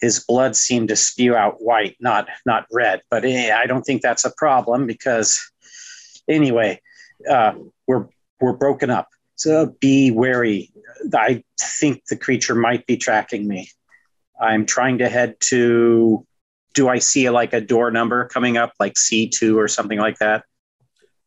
his blood seemed to spew out white, not not red. But eh, I don't think that's a problem because anyway, uh, we're we're broken up. So be wary. I think the creature might be tracking me. I'm trying to head to. Do I see like a door number coming up, like C2 or something like that?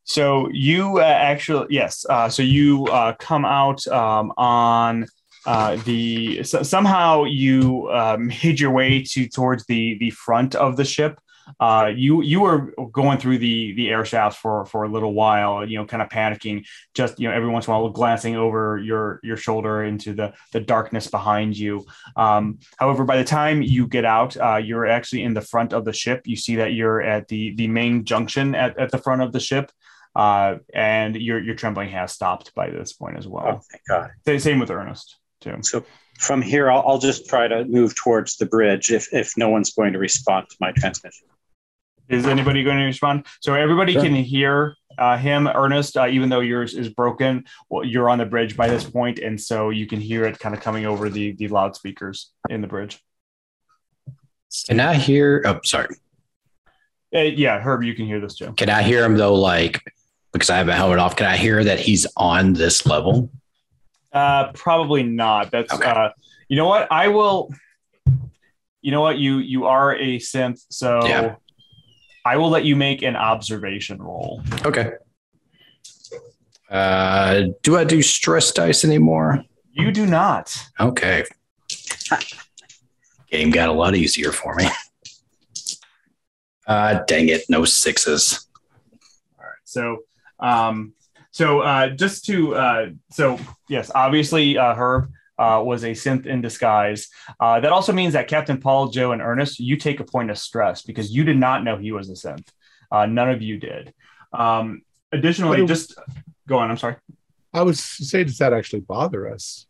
So you uh, actually, yes. Uh, so you uh, come out um, on uh, the so somehow you made your way to towards the the front of the ship. Uh, you you were going through the the air shafts for for a little while, you know, kind of panicking. Just you know, every once in a while, glancing over your your shoulder into the the darkness behind you. Um, however, by the time you get out, uh, you're actually in the front of the ship. You see that you're at the the main junction at, at the front of the ship uh, and your your trembling has stopped by this point as well. Oh, thank God. Sa- Same with Ernest too. So from here, I'll, I'll just try to move towards the bridge if, if no one's going to respond to my transmission. Is anybody going to respond? So everybody Sure. can hear uh, him, Ernest, uh, even though yours is broken. Well, you're on the bridge by this point, and so you can hear it kind of coming over the the loudspeakers in the bridge. Can I hear? Oh, sorry. Uh, yeah, Herb, you can hear this too. Can I hear him though? Like because I have a helmet off. Can I hear that he's on this level? Uh, probably not. That's Okay. uh, you know what? I will. You know what? You you are a synth, so Yeah. I will let you make an observation roll. Okay. Uh, do I do stress dice anymore? You do not. Okay. Game got a lot easier for me. Uh, dang it, no sixes. All right. So, um, so uh, just to uh, so yes, obviously uh, Herb uh, was a synth in disguise. Uh, that also means that Captain Paul, Joe, and Ernest, you take a point of stress because you did not know he was a synth. Uh, none of you did. Um, additionally, But- just go on. I'm sorry. I would say, does that actually bother us?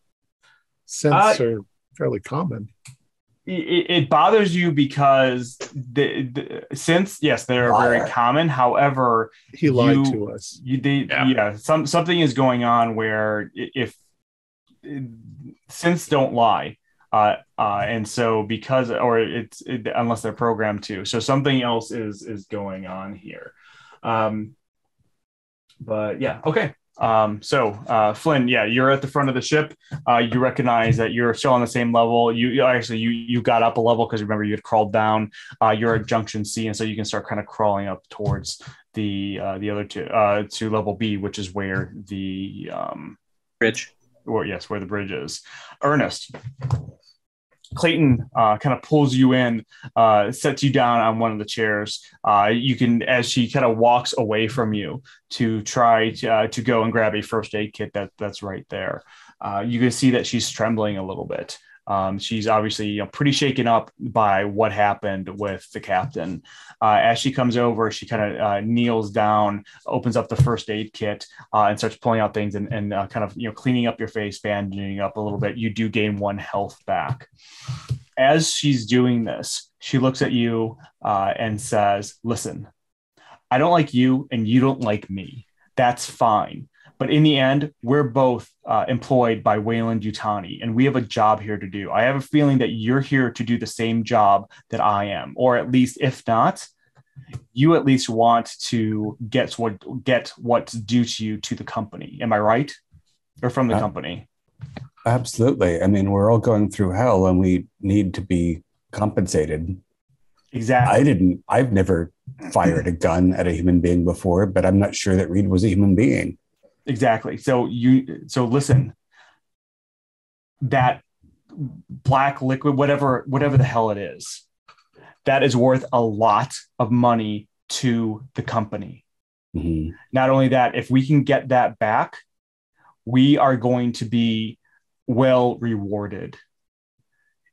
Synths Uh, are fairly common. it, it bothers you because the, the synths yes they're very common however He lied you- to us. you they Yeah. yeah, some something is going on where if synths don't lie. Uh uh and so because or it's it, unless they're programmed to. So something else is is going on here. Um but yeah okay. Um so uh flynn yeah you're at the front of the ship. Uh you recognize that you're still on the same level. You you- actually you you got up a level because remember you had crawled down. Uh you're at junction c and so you can start kind of crawling up towards the uh the other two uh to level b which is where the um Bridge. Or yes, where the bridge is. Ernest, Clayton uh, kind of pulls you in, uh, sets you down on one of the chairs. Uh, you can, as she kind of walks away from you to try to, uh, to go and grab a first aid kit that that's right there. Uh, you can see that she's trembling a little bit. Um, she's obviously you know, pretty shaken up by what happened with the captain. Uh, as she comes over, she kind of uh, kneels down, opens up the first aid kit, uh, and starts pulling out things and, and uh, kind of you know cleaning up your face, bandaging up a little bit. You do gain one health back. As she's doing this, she looks at you uh, and says, "Listen, I don't like you, and you don't like me. That's fine." But in the end, we're both uh, employed by Weyland-Yutani, and we have a job here to do. I have a feeling that you're here to do the same job that I am, or at least, if not, you at least want to get what get what's due to you to the company. Am I right? Or from the Uh, company? Absolutely. I mean, we're all going through hell and we need to be compensated. Exactly. I didn't, I've never fired a gun at a human being before, but I'm not sure that Reed was a human being. Exactly. So you so listen. That black liquid, whatever whatever the hell it is, that is worth a lot of money to the company. Mhm. Not only that, if we can get that back, we are going to be well rewarded.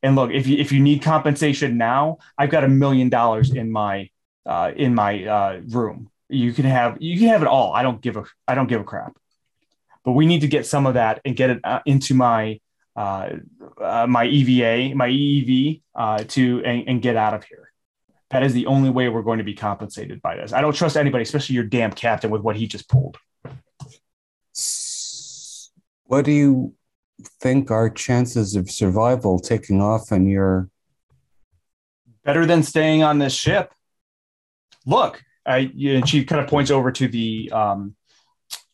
And look, if you if you need compensation now, I've got a million dollars in my uh, in my uh, room. You can have you can have it all. I don't give a I don't give a crap. But we need to get some of that and get it uh, into my uh, uh, my EVA, my EEV, uh, to and, and get out of here. That is the only way we're going to be compensated by this. I don't trust anybody, especially your damn captain, with what he just pulled. What do you think our chances of survival taking off in your better than staying on this ship. Look, I, and she kind of points over to the um,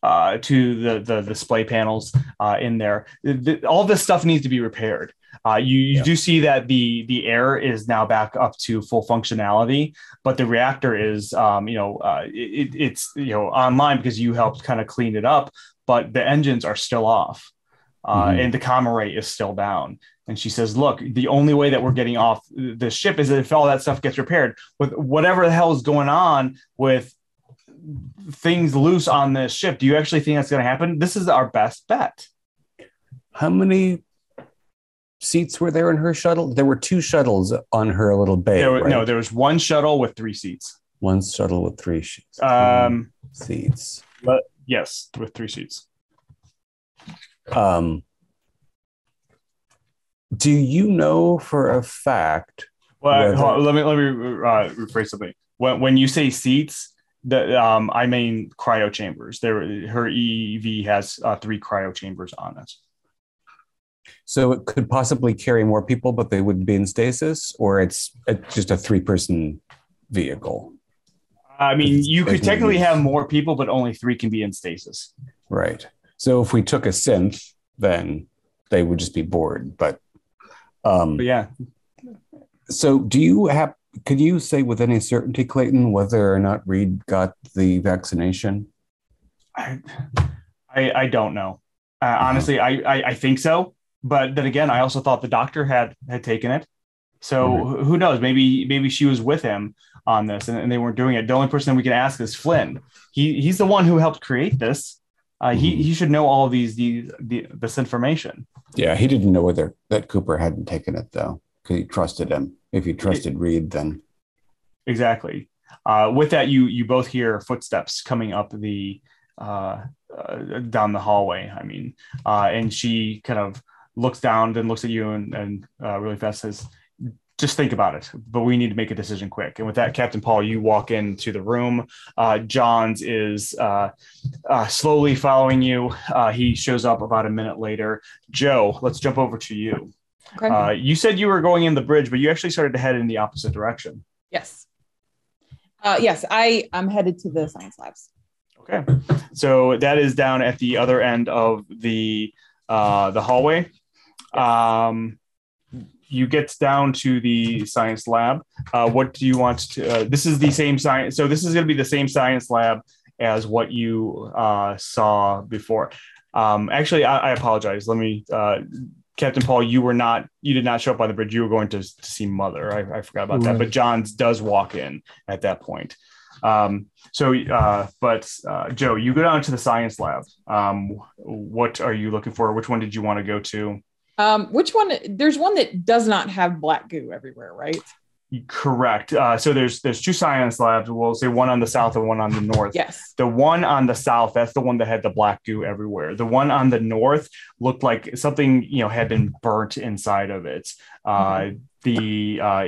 uh, to the, the display panels uh, in there. The- all this stuff needs to be repaired. Uh, you you Yeah. do see that the the air is now back up to full functionality, but the reactor is um, you know uh, it, it's you know online because you helped kind of clean it up, but the engines are still off, uh, Mhm. and the comm rate is still down. And she says, "Look, the only way that we're getting off the ship is if all that stuff gets repaired. With whatever the hell is going on with things loose on this ship, do you actually think that's going to happen? This is our best bet." How many seats were there in her shuttle? There were two shuttles on her little bay. There, right? No, there was one shuttle with three seats. one shuttle with three sh- Um, seats. yes, with three seats. Um, do you know for a fact? Well, Whether- let me let me uh, rephrase something. When when you say seats, the um, I mean cryo chambers. There, her EEV has uh, three cryo chambers on it. So it could possibly carry more people, but they would be in stasis, or it's, it's just a three-person vehicle, I mean, you could technically have more people, but only three can be in stasis. right? So if we took a synth, then they would just be bored. But um, But yeah, So, do you have? Could you say with any certainty, Clayton, whether or not Reed got the vaccination? I I, I don't know. Uh, Mm-hmm. Honestly, I, I I think so. But then again, I also thought the doctor had had taken it. So Mm-hmm. who- knows? Maybe maybe she was with him on this, and, and they weren't doing it. The only person we can ask is Flynn. He he's the one who helped create this. Uh, Mm-hmm. He he should know all these these the, this information. Yeah, he didn't know whether that Cooper hadn't taken it though, because he trusted him. If he trusted Reed, then Exactly. Uh, with that, you you both hear footsteps coming up the uh, uh, down the hallway. I mean, uh, and she kind of looks down, then looks at you, and, and uh, really fast says, "Just think about it, but we need to make a decision quick." And with that, Captain Paul, you walk into the room. Uh, Johns is uh, uh, slowly following you. Uh, he shows up about a minute later. Joe, let's jump over to you. Okay. Uh, you said you were going in the bridge, but you actually started to head in the opposite direction. yes. Uh, yes, I I'm headed to the science labs. Okay, so that is down at the other end of the uh, the hallway. Um, you get down to the science lab. Uh, what do you want to? Uh, this is the same science. So this is going to be the same science lab as what you uh, saw before. Um, actually, I, I apologize. Let me. Uh, Captain Paul, you were not, you did not show up on the bridge. You were going to, to see Mother. I, I forgot about that. But Johns does walk in at that point. Um, so, uh, but uh, Joe, you go down to the science lab. Um, what are you looking for? Which one did you want to go to? Um, which one? There's one that does not have black goo everywhere, right? Correct. Uh, so there's there's two science labs. We'll say one on the south and one on the north. Yes. The one on the south, that's the one that had the black goo everywhere. The one on the north looked like something you know had been burnt inside of it. Uh, The uh,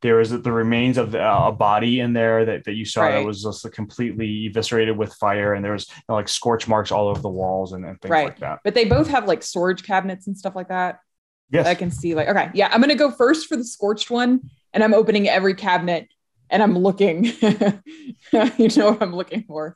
there is the remains of uh, a body in there that, that you saw that was just completely eviscerated with fire, and there was you know, like scorch marks all over the walls and, and things Right. like that. But they both have like storage cabinets and stuff like that. Yes. I can see like okay, yeah, I'm gonna go first for the scorched one, and I'm opening every cabinet and I'm looking. you know what I'm looking for.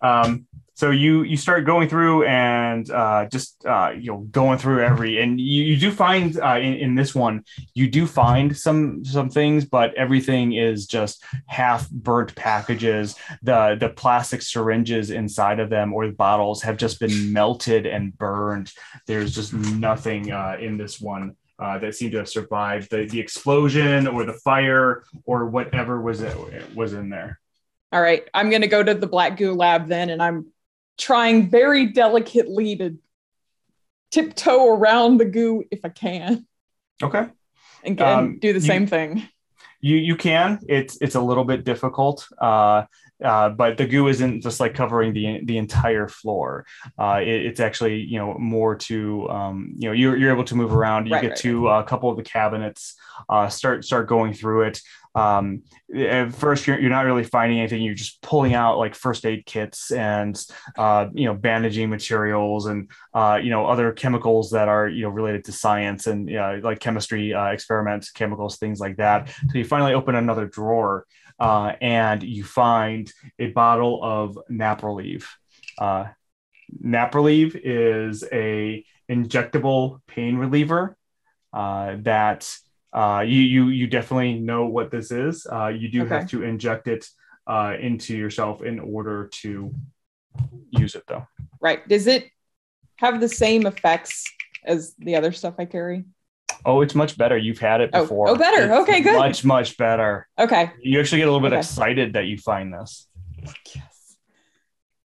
Um, so you you start going through and uh, just uh, you know going through every and you, you do find uh, in, in this one you do find some some things but everything is just half burnt packages. The the plastic syringes inside of them or the bottles have just been melted and burned. There's just nothing uh, in this one uh, that seemed to have survived. The, the explosion or the fire or whatever was it, was in there. All right, I'm gonna go to the black goo lab then, and I'm trying very delicately to tiptoe around the goo if I can, okay and, get, Um, do the you- same thing. You you can. It's it's a little bit difficult, uh, uh, but the goo isn't just like covering the the entire floor. Uh, it- it's actually you know more to um, you know you're you're able to move around. You Right, get right, to a couple of the cabinets, uh, start start going through it. Um, at first, you're, you're not really finding anything. You're just pulling out like first aid kits and uh, you know bandaging materials and uh, you know other chemicals that are you know related to science and uh, like chemistry uh, experiments, chemicals, things like that. So you finally open another drawer uh, and you find a bottle of Naproleve. Uh, Naproleve is a injectable pain reliever uh, that uh, you you you definitely know what this is. Uh, you do Okay. have to inject it uh, into yourself in order to use it, though. Right. Does it have the same effects as the other stuff I carry? Oh, it's much better. You've had it Oh, before. oh, better. It's Okay, good. Much much better. Okay. You actually get a little bit Okay. excited that you find this. Yes.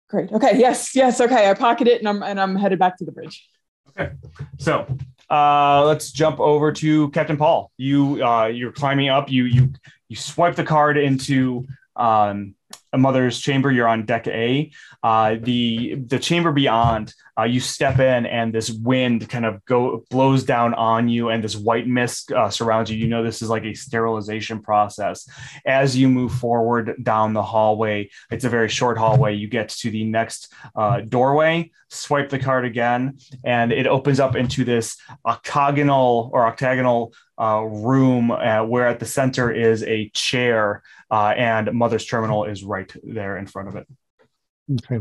Great. Okay. Yes. Yes. Okay. I pocket it and I'm and I'm headed back to the bridge. Okay. So uh, let's jump over to Captain Paul. You uh, you're climbing up. You you you swipe the card into um, a mother's chamber. You're on deck A. Uh, the the chamber beyond. Uh, you step in, and this wind kind of go blows down on you, and this white mist uh, surrounds you. You know this is like a sterilization process. As you move forward down the hallway, it's a very short hallway. You get to the next uh, doorway. Swipe the card again, and it opens up into this octagonal or octagonal uh, room uh, where at the center is a chair uh, and mother's terminal is right there in front of it Okay.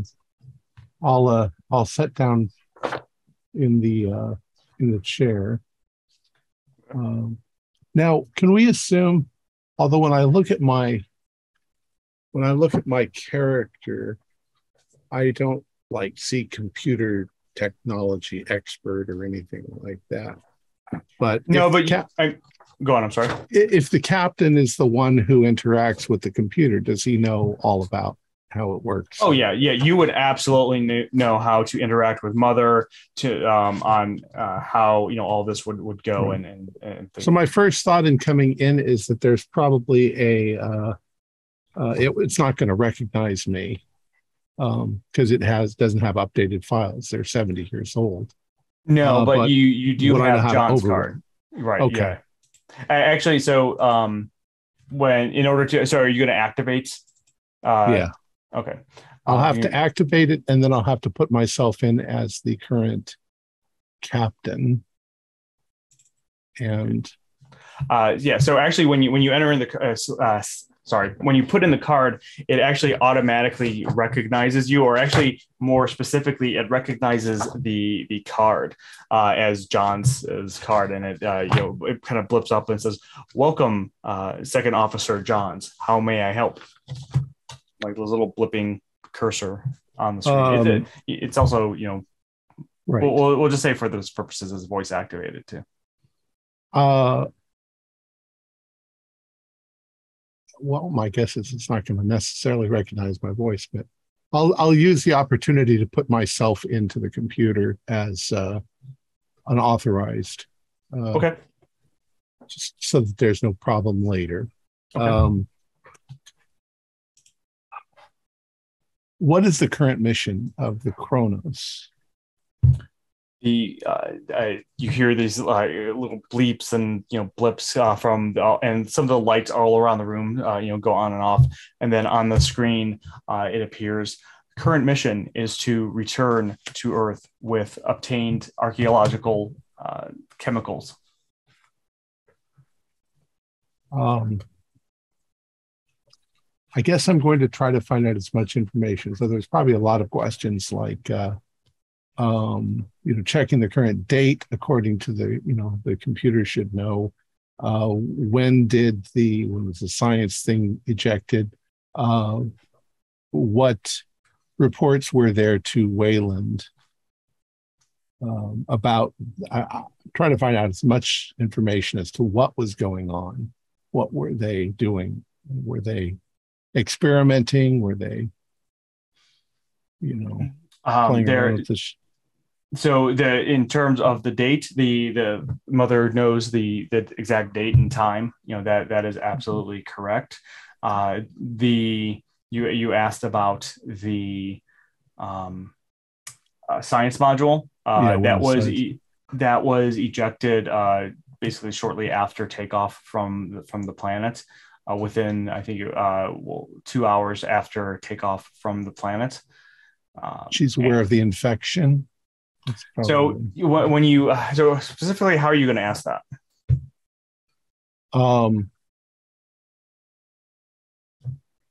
I'll uh I'll sit down in the uh in the chair. Um now can we assume although when I look at my when I look at my character, I don't like see computer technology expert or anything like that. But no but cap- I, go on i'm sorry if the captain is the one who interacts with the computer, does he know all about how it works? oh yeah yeah you would absolutely know how to interact with mother to um, on uh, how you know all this would would go and and, and. So my first thought in coming in is that there's probably a uh, uh, it, it's not going to recognize me because it has doesn't have updated files. They're 70 years old. No, Uh, but, but you you do know have John's override? card, right? Okay. Yeah. Actually, so um, when in order to, so are you going to activate? Uh, yeah, Okay. I'll Um, have to activate it, and then I'll have to put myself in as the current captain. And Uh, yeah. So actually, when you when you enter in the uh, uh, sorry when you put in the card, it actually automatically recognizes you, or actually more specifically, it recognizes the the card uh, as John's as card, and it uh, you know it kind of blips up and says, "Welcome, uh, Second Officer Johns. How may I help?" Like this little blipping cursor on the screen. Um, it, it's also you know right, we'll, we'll, we'll just say for those purposes it's voice activated too. uh, well, my guess is it's not going to necessarily recognize my voice, but I'll I'll use the opportunity to put myself into the computer as uh, unauthorized. Uh, Okay. just so that there's no problem later. Okay. Um, what is the current mission of the Cronus? The uh, uh, you hear these uh, little bleeps and you know blips uh, from the, and some of the lights all around the room uh, you know go on and off and then on the screen uh, it appears current mission is to return to earth with obtained archaeological uh, chemicals Um, I guess I'm going to try to find out as much information. So there's probably a lot of questions like, um, you know, checking the current date according to the, you know, the computer should know. Uh, when did the when was the science thing ejected? Uh, what reports were there to Weyland um, about? I, I try to find out as much information as to what was going on what were they doing? Were they experimenting? Were they, you know, um, playing there around with this? So the in terms of the date the the mother knows the the exact date and time you know that that is absolutely correct. Uh the you you asked about the um uh, science module uh Yeah, that was e- that was ejected uh basically shortly after takeoff from the, from the planet uh, within i think uh well, 2 hours after takeoff from the planet. Um, She's aware of the infection. So when you uh, so specifically, how are you going to ask that? um,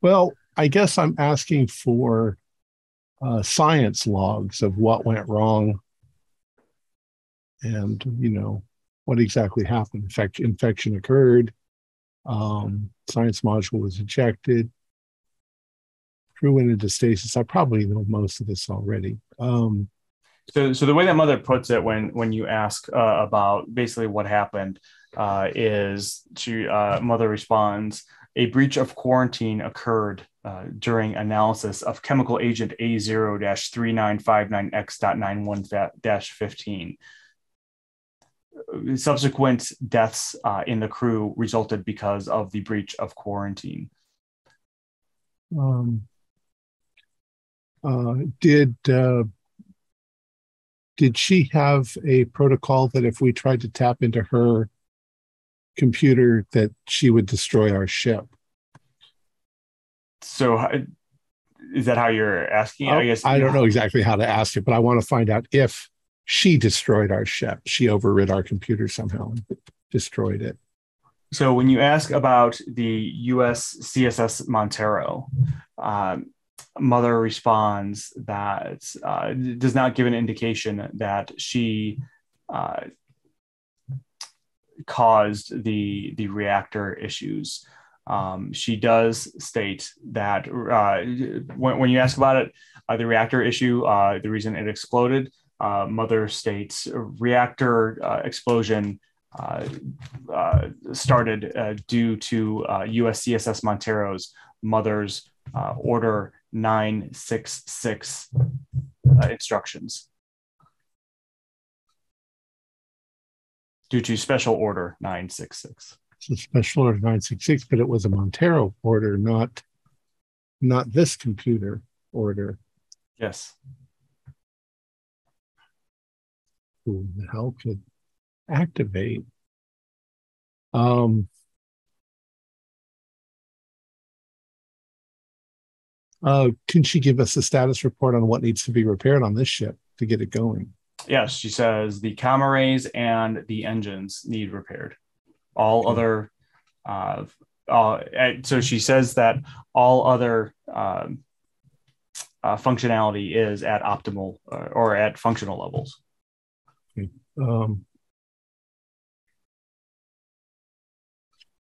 well, I guess I'm asking for uh, science logs of what went wrong, and you know, what exactly happened. Infect, infection occurred. Um, science module was ejected. Crew went into stasis. I probably know most of this already. Um, So, so the way that mother puts it when when you ask uh, about basically what happened uh, is she uh, mother responds a breach of quarantine occurred uh, during analysis of chemical agent A0-3959X.91-15. Subsequent deaths uh, in the crew resulted because of the breach of quarantine. um, uh, did did she have a protocol that if we tried to tap into her computer that she would destroy our ship? So, is that how you're asking? I guess Oh, I don't know exactly how to ask it, but I want to find out if she destroyed our ship. She overrid our computer somehow and destroyed it. So when you ask about the USCSS Montero, um, Mother responds that uh, does not give an indication that she uh, caused the the reactor issues. Um, she does state that uh, when, when you ask about it, uh, the reactor issue, uh, the reason it exploded, uh, Mother states reactor explosion started due to USCSS Montero's mother's uh, Order 966 uh, instructions. Due to Special Order 966. It's a special order 966, but it was a Montero order, not not this computer order. Yes. Who the hell could activate? Um, uh, can she give us a status report on what needs to be repaired on this ship to get it going? Yes, she says the comm arrays and the engines need repaired. All Okay. other, uh, uh, so she says that all other um, uh, functionality is at optimal uh, or at functional levels. Um,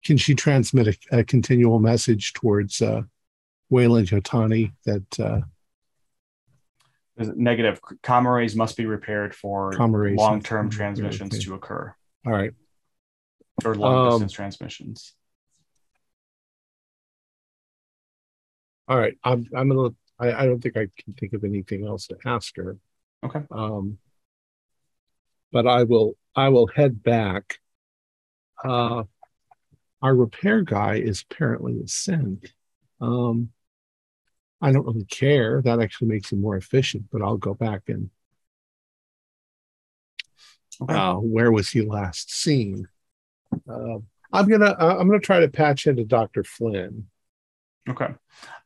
can she transmit a, a continual message towards uh, Weyland-Yutani that uh, Negative. Comm array must be repaired for long-term must be repaired, transmissions okay. to occur all right? or long-distance Um, transmissions. All right, I'm I'm gonna. I, I don't think I can think of anything else to ask her. Okay. Um, but I will. I will head back. Uh, our repair guy is apparently a synth. Um, I don't really care. That actually makes him more efficient. But I'll go back and. Okay. Uh, where was he last seen? Uh, I'm gonna. Uh, I'm gonna try to patch into Doctor Flynn. Okay.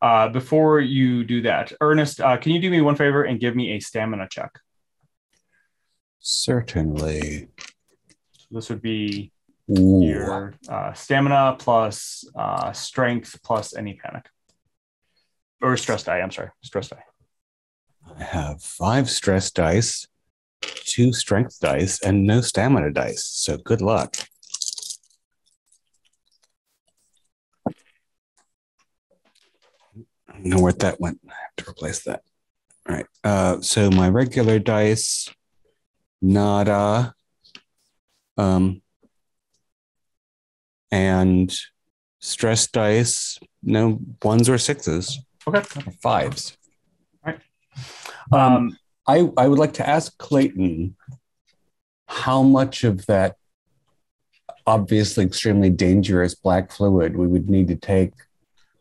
Uh, before you do that, Ernest, uh, can you do me one favor and give me a stamina check? Certainly. This would be Ooh. your uh, stamina plus uh, strength plus any panic or stress die. I'm sorry, stress die. I have five stress dice, two strength dice, and no stamina dice. So good luck. I don't know where that went. I have to replace that. All right. Uh, so my regular dice, nada, um, and stress dice, no ones or sixes, Okay. or fives. Um, I, I would like to ask Clayton how much of that obviously extremely dangerous black fluid we would need to take.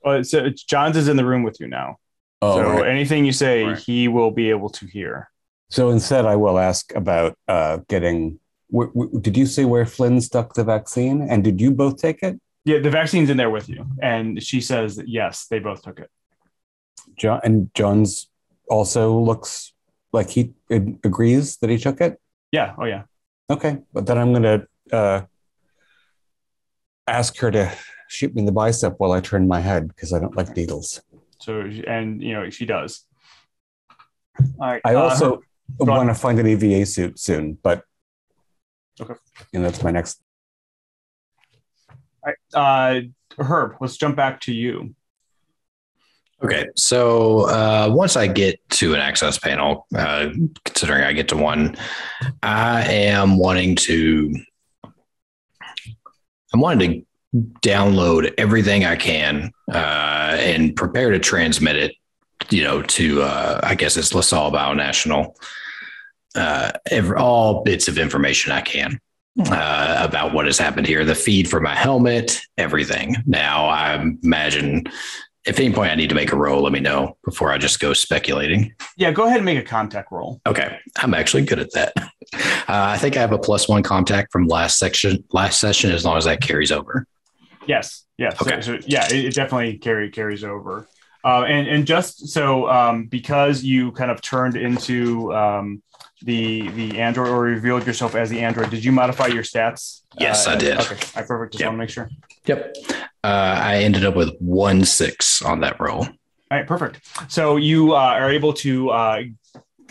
well, so it's, Johns is in the room with you now. Oh, so right. anything you say, Right. he will be able to hear. so instead, I will ask about uh, getting. W- w- did you say where Flynn stuck the vaccine? And did you both take it? Yeah, the vaccine's in there with you. And she says yes, they both took it. John and Jones also looks like he ag- agrees that he took it. Yeah. Oh, yeah. Okay, but then I'm gonna uh, ask her to shoot me in the bicep while I turn my head because I don't like needles. So, and, you know, she does. All right. I uh, also want to find an EVA suit soon, but okay, And that's my next. All right. Uh, Herb, let's jump back to you. Okay, so uh, once I get to an access panel, uh, considering I get to one, I am wanting to. I'm wanting to download everything I can uh, and prepare to transmit it. You know, to uh, I guess it's LaSalle Bionational. Uh, every, all bits of information I can uh, about what has happened here. The feed for my helmet, everything. Now, I imagine if at any point I need to make a roll, let me know before I just go speculating. Yeah, go ahead and make a contact roll. Okay, I'm actually good at that. Uh, I think I have a plus one contact from last section, last session, as long as that carries over. Yes. Yes. Okay. So, so, yeah, it, it definitely carry, carries over. Uh, and, and just so um, because you kind of turned into um, the the android or revealed yourself as the android, did you modify your stats? Yes, I did. Okay, I perfect. Just Yep. want to make sure. Yep. Uh, I ended up with one six on that roll. All right, perfect. So you uh, are able to uh,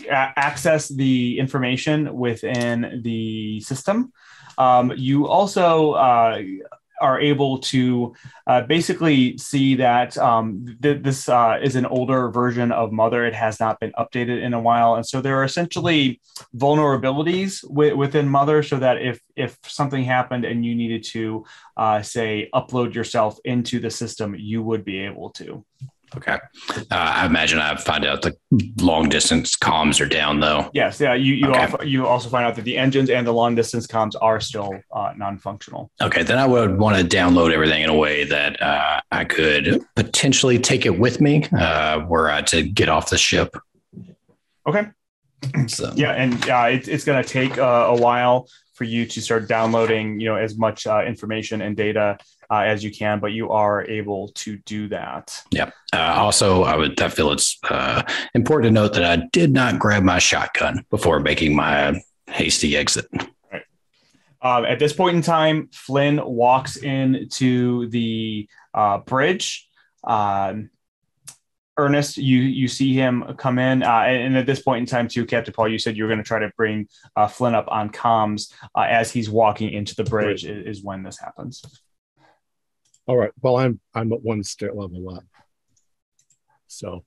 a- access the information within the system. Um, you also uh, are able to uh, basically see that um, th- this uh, is an older version of Mother. It has not been updated in a while, and so there are essentially vulnerabilities wi- within Mother, so that if if something happened and you needed to uh, say upload yourself into the system, you would be able to. Okay. Uh, I imagine I find out the long distance comms are down though. Yes, yeah. You you, Okay. also, you also find out that the engines and the long distance comms are still uh, non-functional. Okay, then I would want to download everything in a way that uh, I could potentially take it with me uh, were I to get off the ship. Okay. So, Yeah, and uh, it, it's going to take uh, a while for you to start downloading, you know, as much uh, information and data uh, as you can, but you are able to do that. Uh, also, I would I feel it's uh, important to note that I did not grab my shotgun before making my hasty exit. Um, at this point in time, Flynn walks into the uh, bridge. Um, Ernest, you you see him come in, uh, and at this point in time, too, Captain Paul, you said you were going to try to bring uh, Flynn up on comms uh, as he's walking into the bridge. Is, is when this happens. All right. Well, I'm I'm at one stair level up. So,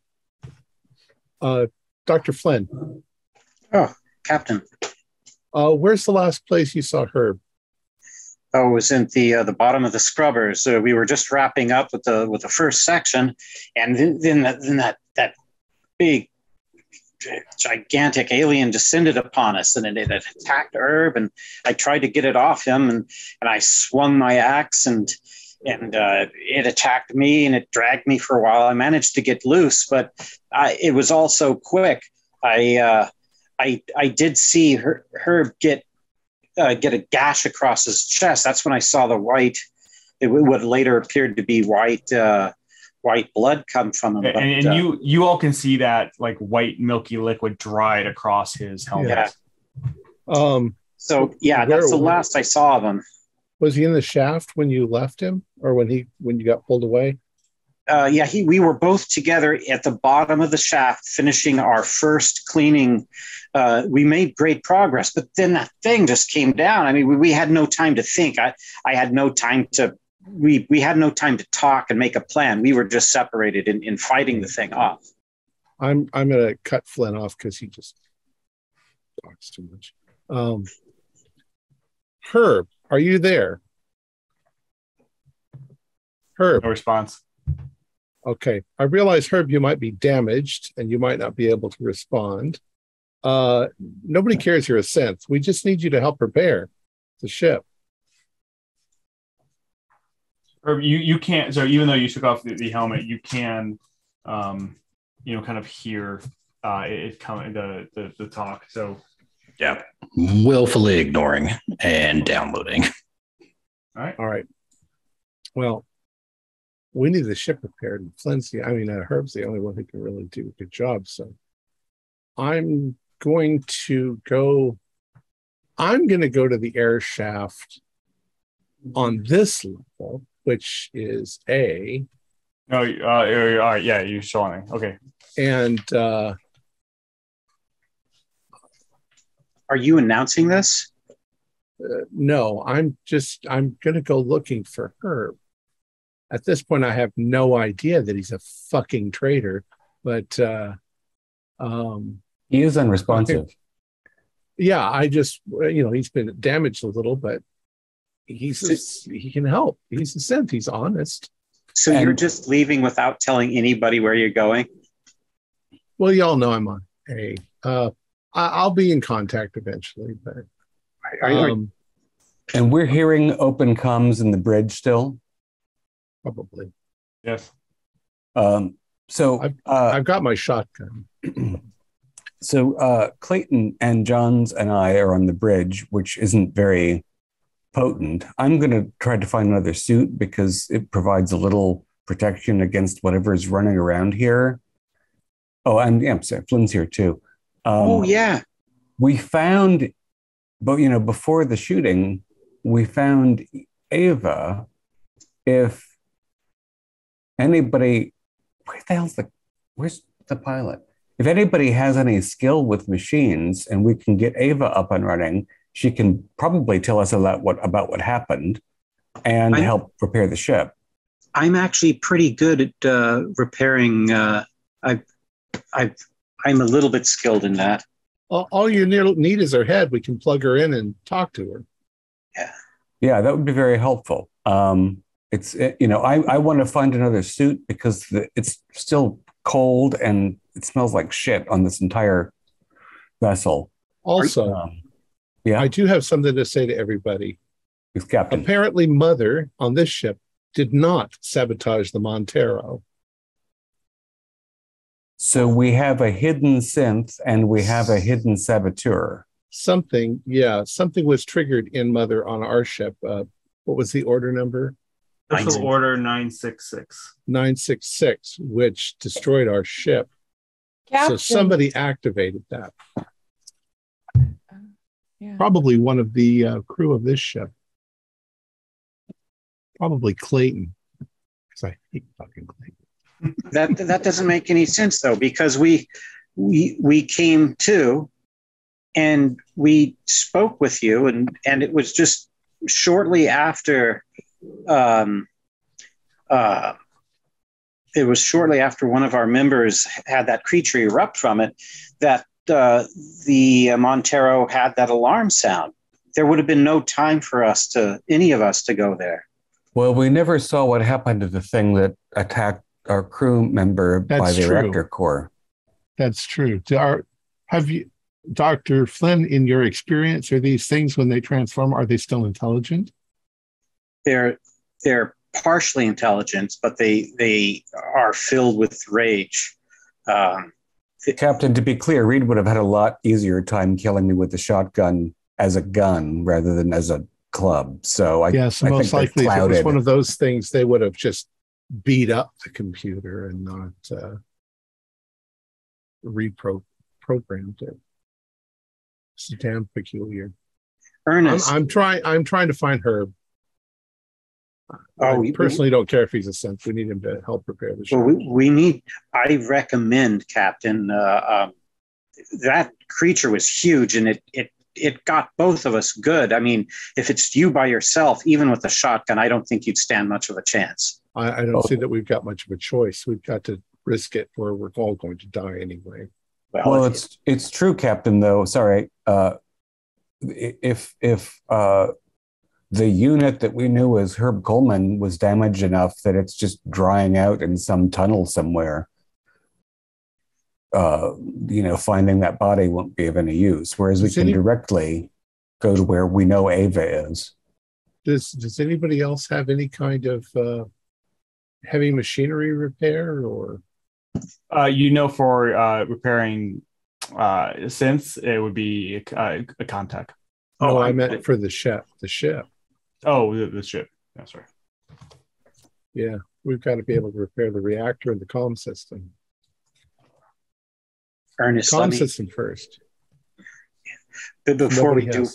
uh, Dr. Flynn, Oh, Captain. uh, where's the last place you saw Herb? Oh, it was in the uh, the bottom of the scrubbers. So we were just wrapping up with the with the first section, and then then that then that that big gigantic alien descended upon us, and it, it attacked Herb, and I tried to get it off him, and and I swung my axe, and and uh, it attacked me, and it dragged me for a while. I managed to get loose, but I, it was all so quick. I uh, I I did see her, Herb get uh, get a gash across his chest. That's when I saw the white, it would later appeared to be white, uh, white blood come from him. and, But, and uh, you you all can see that like white milky liquid dried across his helmet. Yeah. Um, so yeah, that's the last I saw of him. was he in the shaft when you left him, or when he when you got pulled away? Uh, yeah, he, we were both together at the bottom of the shaft, finishing our first cleaning. Uh, we made great progress, but then that thing just came down. I mean, we, we had no time to think. I, I had no time to. We we had no time to talk and make a plan. We were just separated in, in fighting the thing off. I'm I'm gonna cut Flynn off because he just talks too much. Um, Herb, are you there? Herb, No response. Okay. I realize Herb, you might be damaged and you might not be able to respond. Uh, nobody cares you're a synth. We just need you to help prepare the ship. Or you you can't. So even though you took off the, the helmet, you can, um, you know, kind of hear uh, it, it coming the, the the talk. So Yeah. Willfully ignoring and downloading. All right. All right. Well, we need the ship repaired, and Flynn's the, I mean, uh, Herb's the only one who can really do a good job. So I'm going to go, I'm going to go to the air shaft on this level, which is A, no, uh, all right, yeah, you're showing. Okay, and uh, Are you announcing this? Uh, no, I'm just I'm gonna go looking for Herb. At this point, I have no idea that he's a fucking traitor, but uh, um, He is unresponsive. yeah, I just you know he's been damaged a little, but he's a, he can help. He's a synth. He's honest. So you're just leaving without telling anybody where you're going? Well, y'all know I'm on A. Uh, I, I'll be in contact eventually, but Are um, And we're hearing open comms in the bridge still. Probably. Yes. Um, so, I've- uh, I've got my shotgun. so uh, Clayton and Johns and I are on the bridge, which isn't very potent. I'm going to try to find another suit because it provides a little protection against whatever is running around here. Oh, and yeah, sorry, Flynn's here too. Um, oh yeah. we found but you know before the shooting we found ava if anybody where the hell's the where's the pilot if anybody has any skill with machines and we can get ava up and running she can probably tell us a lot what about what happened and I- help repair the ship I'm actually pretty good at uh, repairing. Uh, I, I, I'm a little bit skilled in that. All, all you need, need is her head. We can plug her in and talk to her. Yeah. Yeah, that would be very helpful. Um, it's you know I I want to find another suit because the, it's still cold and it smells like shit on this entire vessel. Also, Um, yeah, I do have something to say to everybody. it's Captain. Apparently, Mother on this ship did not sabotage the Montero. So we have a hidden synth and we have a hidden saboteur. Something, yeah, something was triggered in Mother on our ship. Uh, what was the order number? Special Nice. Order 966. 966, which destroyed our ship. Captain. So somebody activated that. Yeah. Probably one of the uh, crew of this ship. Probably Clayton. Because I hate fucking Clayton. That that doesn't make any sense though, because we we we came to, and we spoke with you, and and it was just shortly after. Um, uh, it was shortly after one of our members had that creature erupt from it that uh, the Montero had that alarm sound. There would have been no time for us to any of us to go there. Well, we never saw what happened to the thing that attacked our crew member by the true. reactor core. That's true. Do our, have you, Dr. Flynn, in your experience, are these things when they transform, are they still intelligent? They're they're partially intelligent, but they they are filled with rage. Um, Captain, to be clear, Reed would have had a lot easier time killing me with the shotgun as a gun rather than as a club. So I, yes, I most think likely if it was one of those things, they would have just beat up the computer and not uh, repro programmed it. It's damn peculiar. I'm, Ernest, I'm trying. I'm trying to find Herb. Oh, I we- personally don't care if he's a synth. We need him to help prepare the ship. well, we, we need. I recommend Captain. Uh, um, that creature was huge, and it it it got both of us good. I mean, if it's you by yourself, even with a shotgun, I don't think you'd stand much of a chance. I, I don't Oh. see that we've got much of a choice. We've got to risk it, or we're all going to die anyway. Well, well, it's it's true, Captain. Though, sorry, uh, if if uh, the unit that we knew as Herb Coleman was damaged enough that it's just drying out in some tunnel somewhere, uh, you know, finding that body won't be of any use. Whereas we Does can any- directly go to where we know Ava is. Does Does anybody else have any kind of uh, heavy machinery repair or? Uh, you know, for uh, repairing uh, synths, it would be uh, a contact. No, I I'm- meant for the ship. The ship. Oh, the, the ship. That's right. Yeah, we've got to be able to repair the reactor and the comm system. Ernest, let Comm me, system first. but before we Nobody do,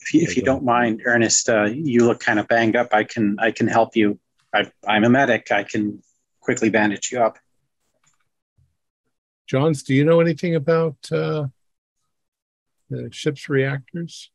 if you, if you don't mind, Ernest, uh, you look kind of banged up. I can I can help you. I, I'm a medic. I can quickly bandage you up. Johns, do you know anything about uh, the ship's reactors?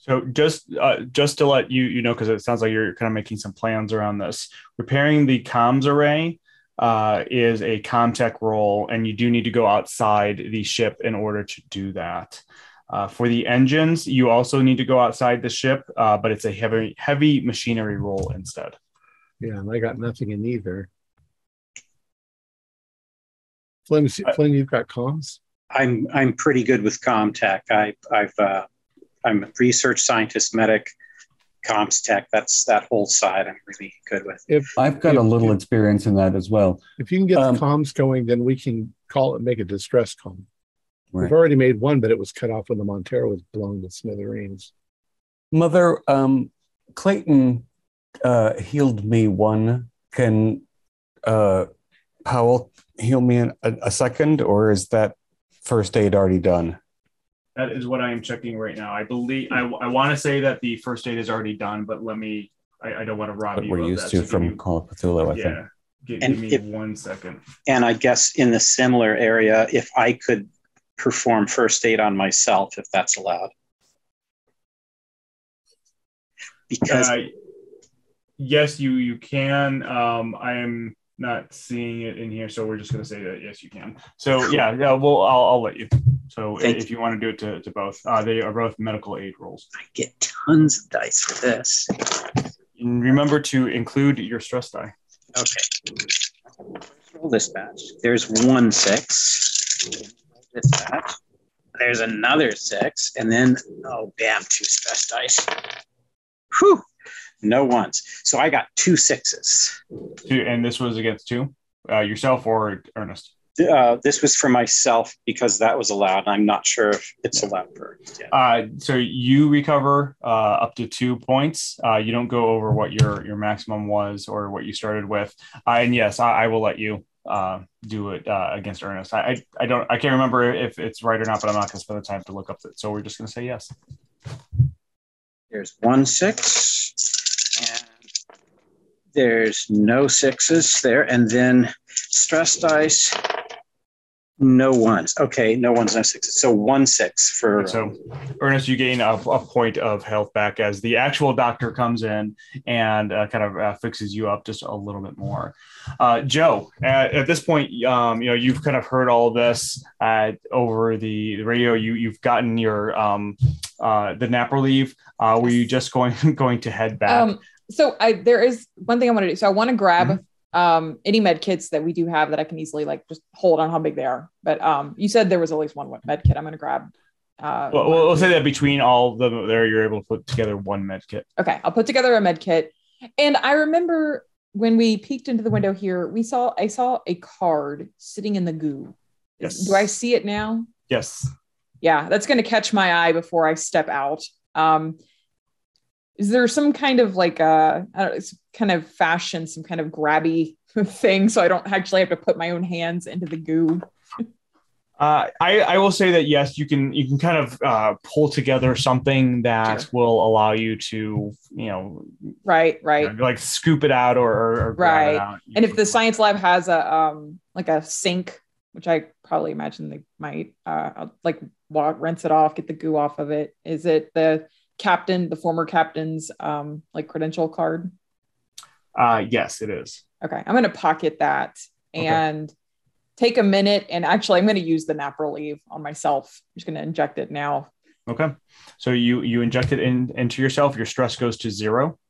So just uh, just to let you you know, because it sounds like you're kind of making some plans around this. Repairing the comms array uh, is a comtech roll, and you do need to go outside the ship in order to do that. Uh, for the engines, you also need to go outside the ship, uh, but it's a heavy heavy machinery roll instead. Yeah, and I got nothing in either. Flynn, Uh, Flynn, you've got comms. I'm I'm pretty good with Comtech. I I've uh, I'm a research scientist, medic, comms tech. That's that whole side. I'm really good with. If I've got a little if- experience in that as well. If you can get Um, the comms going, then we can call it, make a distress call. Right. We've already made one, but it was cut off when the Montero was blown to smithereens. Mother, um, Clayton uh, healed me one. Can uh, Powell heal me in a, a second, or is that first aid already done? That is what I am checking right now. I believe I, I want to say that the first aid is already done, but let me. I, I don't want to rob What you. we're of used that, to so from me- Call of Cthulhu, I think. Give, And give me if- one second. And I guess in the similar area, if I could perform first aid on myself, if that's allowed. Because Uh, yes, you you can. Um, I am not seeing it in here, so we're just going to say that yes, you can. So yeah, yeah. Well, I'll, I'll let you. So Thank if you want to do it to, to both, uh, they are both medical aid rolls. I get tons of dice for this. And remember to include your stress die. Okay. Roll this batch. There's one six. This batch. There's another six. And then, oh, damn, two stress dice. Whew. No ones. So I got two sixes. Two, and this was against two, uh, yourself or Ernest. Uh, this was for myself because that was allowed. I'm not sure if it's allowed for. Yeah. Uh, so you recover uh, up to two points. Uh, you don't go over what your your maximum was or what you started with. Uh, and yes, I, I will let you uh, do it uh, against Ernest. I, I I don't I can't remember if it's right or not, but I'm not going to spend the time to look up it. So we're just going to say yes. There's one six. And there's no sixes there. And then stress dice. No ones. Okay, no ones, no sixes. So one six for. So Ernest, you gain a, a point of health back as the actual doctor comes in and uh, kind of uh, fixes you up just a little bit more. Uh, Joe, at, at this point, um, you know you've kind of heard all this uh, over the, the radio. You you've gotten your um, uh, the Naproleve. Uh, were you just going going to head back? Um, so I there is one thing I want to do. So I want to grab Mm-hmm. Um any med kits that we do have that I can easily like just hold on how big they are. But um you said there was at least one med kit. I'm gonna grab uh well, we'll, we'll say that between all of them there, you're able to put together one med kit. okay, I'll put together a med kit. And I remember when we peeked into the window here, we saw I saw a card sitting in the goo. Yes. Do I see it now? Yes. yeah that's going to catch my eye before i step out um is there some kind of like uh don't know, kind of fashion some kind of grabby thing so i don't actually have to put my own hands into the goo Uh, I, I will say that yes, you can you can kind of uh, pull together something that Sure. will allow you to you know right right like scoop it out or, or, Right. it out. and if the science lab has a um like a sink which i probably imagine they might uh like walk, rinse it off get the goo off of it is it the captain the former captain's um like credential card uh, yes, it is. Okay, I'm going to pocket that Okay. and take a minute. And actually, I'm going to use the Naproleve on myself. I'm just going to inject it now. Okay, so you you inject it in into yourself. Your stress goes to zero,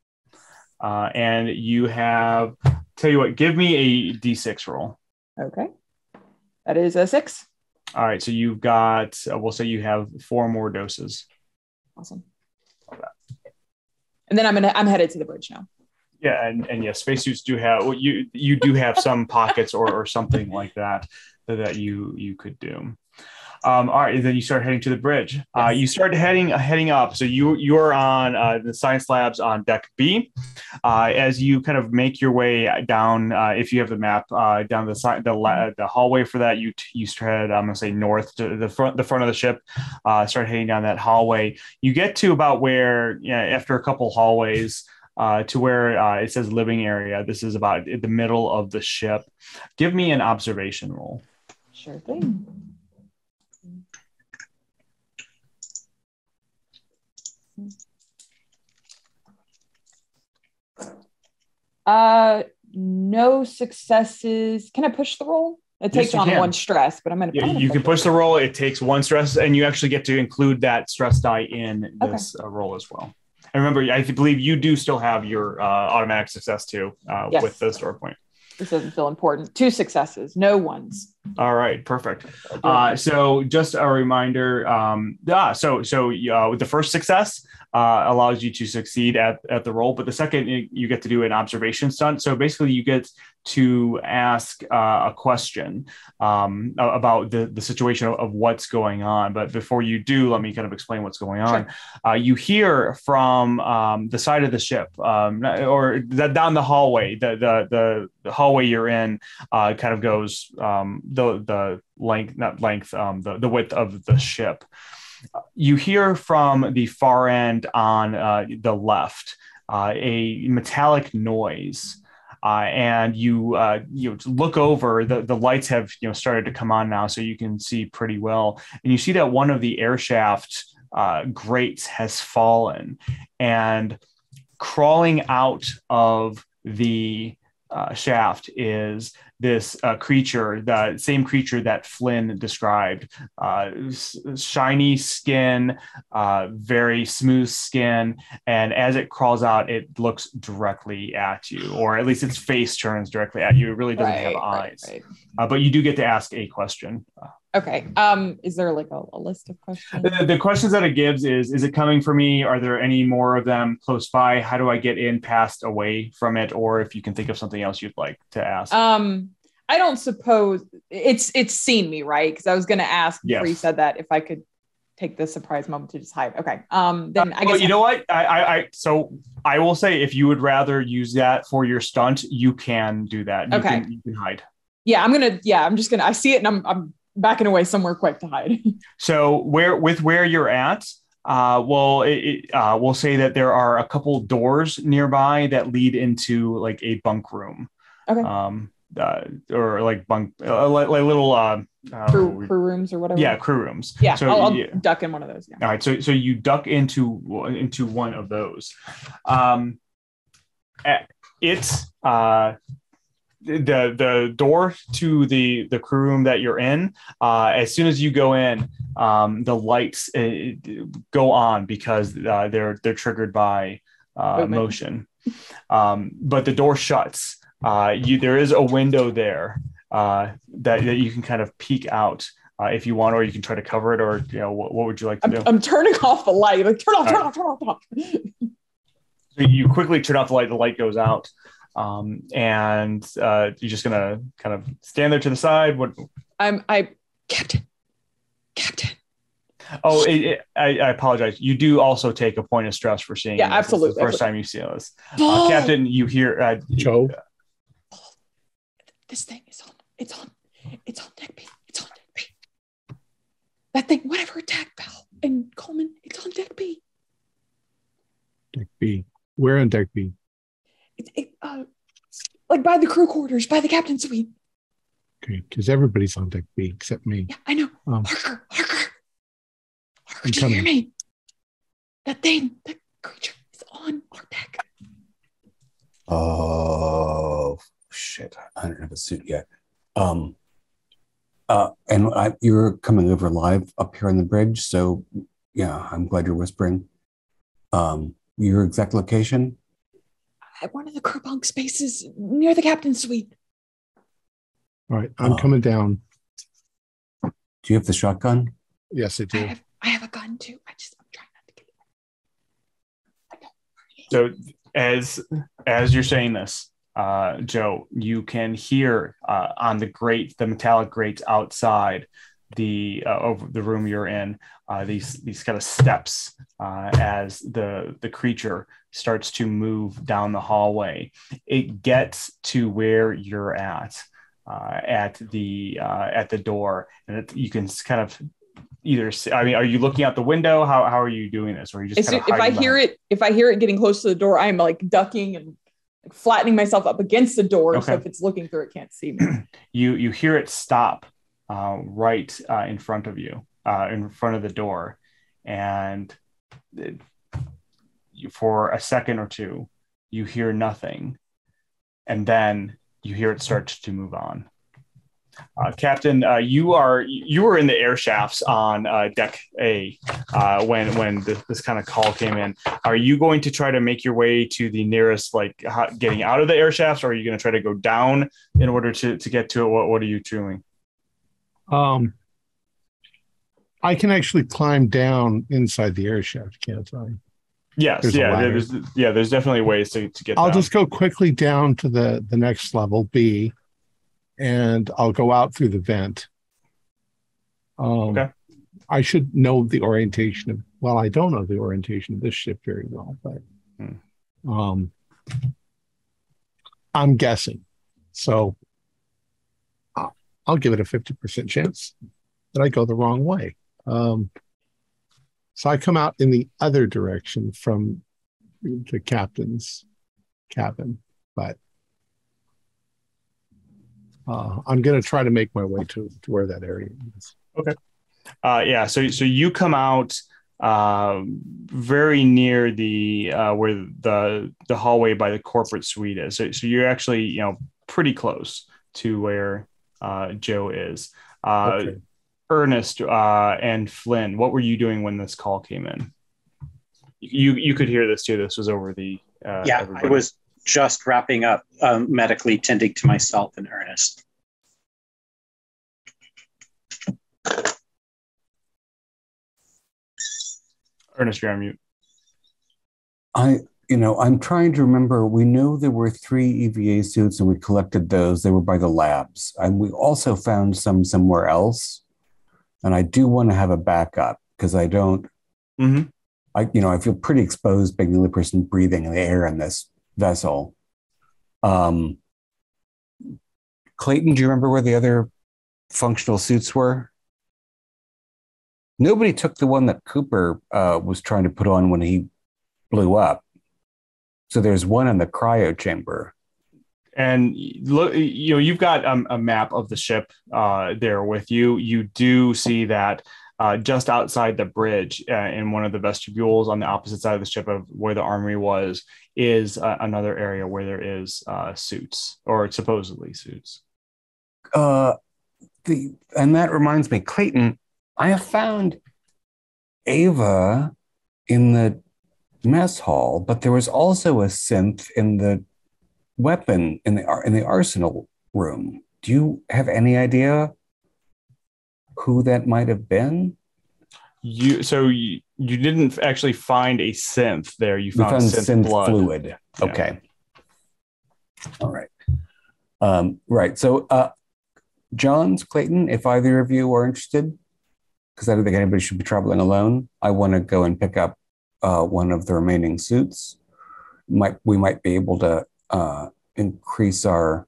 uh, and you have. Tell you what, give me a d6 roll. Okay, that is a six. All right, so you've got. Uh, we'll say you have four more doses. Awesome. And then I'm gonna I'm headed to the bridge now. Yeah, and and yes, spacesuits do have well, you you do have some pockets or or something like that, that you you could do. Um, all right, then you start heading to the bridge. Uh, you start heading heading up. So you you're on uh, the science labs on deck B. Uh, as you kind of make your way down, uh, if you have the map uh, down the side the the hallway for that, you you tread I'm gonna say north to the front the front of the ship. Uh, start heading down that hallway. You get to about where yeah, after a couple hallways uh, to where uh, it says living area. This is about the middle of the ship. Give me an observation roll. Sure thing. Uh, no successes. Can I push the roll? It Yes, takes on can. one stress, but I'm gonna. Yeah, I'm gonna you can push the roll. It takes one stress, and you actually get to include that stress die in this uh, roll as well. And remember, I believe you do still have your uh, automatic success too uh, Yes. with the story point. This doesn't feel important. Two successes, no ones. All right, perfect. Uh, so just a reminder. Um, ah, so so uh, with the first success uh, allows you to succeed at, at the roll, but the second you, get to do an observation stunt. So basically, you get to ask uh, a question um, about the the situation of, what's going on. But before you do, let me kind of explain what's going on. Uh, you hear from um, the side of the ship, um, or the, down the hallway, the, the the the hallway you're in uh, kind of goes um, the the length, not length, um, the the width of the ship. You hear from the far end on uh, the left uh, a metallic noise. Uh, and you uh, you look over the, the lights have you know started to come on now so you can see pretty well and you see that one of the air shaft uh, grates has fallen and crawling out of the uh, shaft is this uh, creature, the same creature that Flynn described. Uh, s- shiny skin, uh, very smooth skin, and as it crawls out, it looks directly at you, or at least its face turns directly at you. It really doesn't have Right, eyes, right, Uh, but you do get to ask a question. Okay. Um, is there like a, a list of questions? The, the questions that it gives is Is it coming for me? Are there any more of them close by? How do I get in past away from it? Or if you can think of something else you'd like to ask. Um, I don't suppose it's it's seen me, right? Because I was gonna ask before you said that if I could take the surprise moment to just hide. Okay. Um, then I well, guess you know what? I, I, I, so I will say if you would rather use that for your stunt, you can do that. You Okay. Can, you can hide. yeah, I'm gonna yeah, I'm just gonna I see it and I'm I'm backing away somewhere quick to hide. So where with where you're at, uh, well, it, it, uh, we'll say that there are a couple doors nearby that lead into like a bunk room. Okay. Um, uh, or like bunk, uh, like, like little, uh, uh, crew, crew rooms or whatever. yeah, crew rooms. Yeah, So I'll, I'll yeah. duck in one of those. Yeah. All right, so so you duck into into one of those. Um, it's uh, the the door to the the crew room that you're in. Uh, as soon as you go in, um, the lights uh, go on because uh, they're they're triggered by uh, motion. Um, but the door shuts. Uh, you there is a window there uh, that that you can kind of peek out. Uh, if you want, or you can try to cover it, or you know, what, what would you like to I'm, do? I'm turning off the light. Like turn off, turn All off, turn off, turn off. So you quickly turn off the light. The light goes out, um, and uh, you're just gonna kind of stand there to the side. What? I'm I Captain. Captain. Oh, it, it, I, I apologize. You do also take a point of stress for seeing. Yeah, this. This absolutely, The first time you see this, uh, Captain. You hear uh, Joe, This thing is on. It's on. It's on deck B. It's on deck B. That thing, whatever attack Bell and Coleman, it's on deck B. deck B. Where on deck B? It, it, uh, like by the crew quarters, by the captain's suite. Okay, because everybody's on deck B except me. Yeah, I know. Um, Harker, Harker, Harker, I'm do you hear me? That thing, that creature is on our deck. Oh shit! I don't have a suit yet. Um, uh, and I, you're coming over live up here on the bridge, so yeah, I'm glad you're whispering. Um, your exact location? At one of the crew spaces near the captain's suite. All right, I'm coming down. Do you have the shotgun? Yes, I I do. have, I have a gun too. I just, I'm trying not to get it. So as as you're saying this, uh, Joe, you can hear uh, on the grate, the metallic grates outside the uh, of the room you're in, uh, these these kind of steps uh, as the the creature starts to move down the hallway. It gets to where you're at uh, at the uh, at the door, and it, you can kind of either. See, I mean, are you looking out the window? How how are you doing this? Or are you just As kind of if I hear it, if I hear it getting close to the door, I'm like ducking and flattening myself up against the door, so if it's looking through, it can't see me. you you hear it stop uh, right uh, in front of you, uh, in front of the door, and it- for a second or two, you hear nothing, and then you hear it start to move on. Uh, Captain, uh, you are you were in the air shafts on uh, deck A uh, when when this, this kind of call came in. Are you going to try to make your way to the nearest like getting out of the air shafts, or are you going to try to go down in order to to get to it? What what are you doing? Um, I can actually climb down inside the air shaft, can't I? Yes, There's yeah, there's yeah, there's definitely ways to, to get. I'll down. just go quickly down to the the next level B, and I'll go out through the vent. Um, Okay. I should know the orientation of. Well, I don't know the orientation of this ship very well, but Hmm. um, I'm guessing. So I'll, give it a fifty percent chance that I go the wrong way. Um, so I come out in the other direction from the captain's cabin, but uh, I'm going to try to make my way to, to where that area is. Uh, yeah, so so you come out um, very near the uh, where the the hallway by the corporate suite is. So, so you're actually you know pretty close to where uh, Joe is. Uh, Okay. Ernest uh, and Flynn, what were you doing when this call came in? You you could hear this too. This was over the uh, yeah, everybody. I was just wrapping up um, medically tending to myself in earnest. Ernest. You're on mute. I, you know, I'm trying to remember. We know there were three EVA suits, and we collected those. They were by the labs, and we also found some somewhere else. And I do want to have a backup because I don't. Mhm. I, you know, I feel pretty exposed being the only person breathing in the air in this vessel. Um, Clayton, do you remember where the other functional suits were? Nobody took the one that Cooper uh, was trying to put on when he blew up. So there's one in the cryo chamber. and look you know you've got um, a map of the ship uh, there with you you do see that uh, just outside the bridge uh, in one of the vestibules on the opposite side of the ship of where the armory was is uh, another area where there is uh, suits or supposedly suits Uh, the and that reminds me, Clayton. I have found Ava in the mess hall, but there was also a synth in the weapon in the in the arsenal room. Do you have any idea who that might have been? you so you, you didn't actually find a synth there you found, found synth, synth blood fluid. Yeah. Okay. All right. Um, right. So, uh, Johns, Clayton, if either of you are interested, because I don't think anybody should be traveling alone, I want to go and pick up uh, one of the remaining suits. Might we might be able to uh, increase our.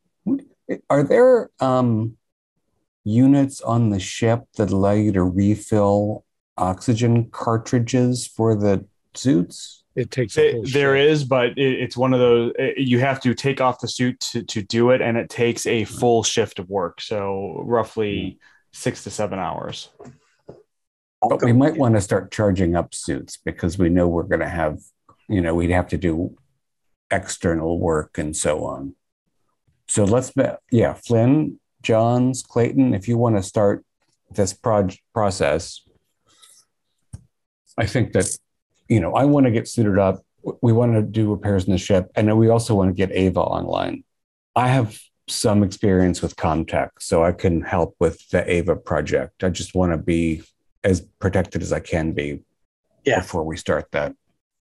Are there um, units on the ship that allow you to refill oxygen cartridges for the suits? It takes a There- whole there ship. is, but it, it's one of those. it- you have to take off the suit to, to do it, and it takes a full shift of work. So roughly six to seven hours. But we might want to start charging up suits because we know we're going to have, you know, we'd have to do external work and so on. So let's, yeah, Flynn, Johns, Clayton, if you want to start this proj- process, I think that, you know, I want to get suited up. We want to do repairs in the ship. And then we also want to get Ava online. I have some experience with Comtech, so I can help with the Ava project. I just want to be as protected as I can be Yeah. before we start that.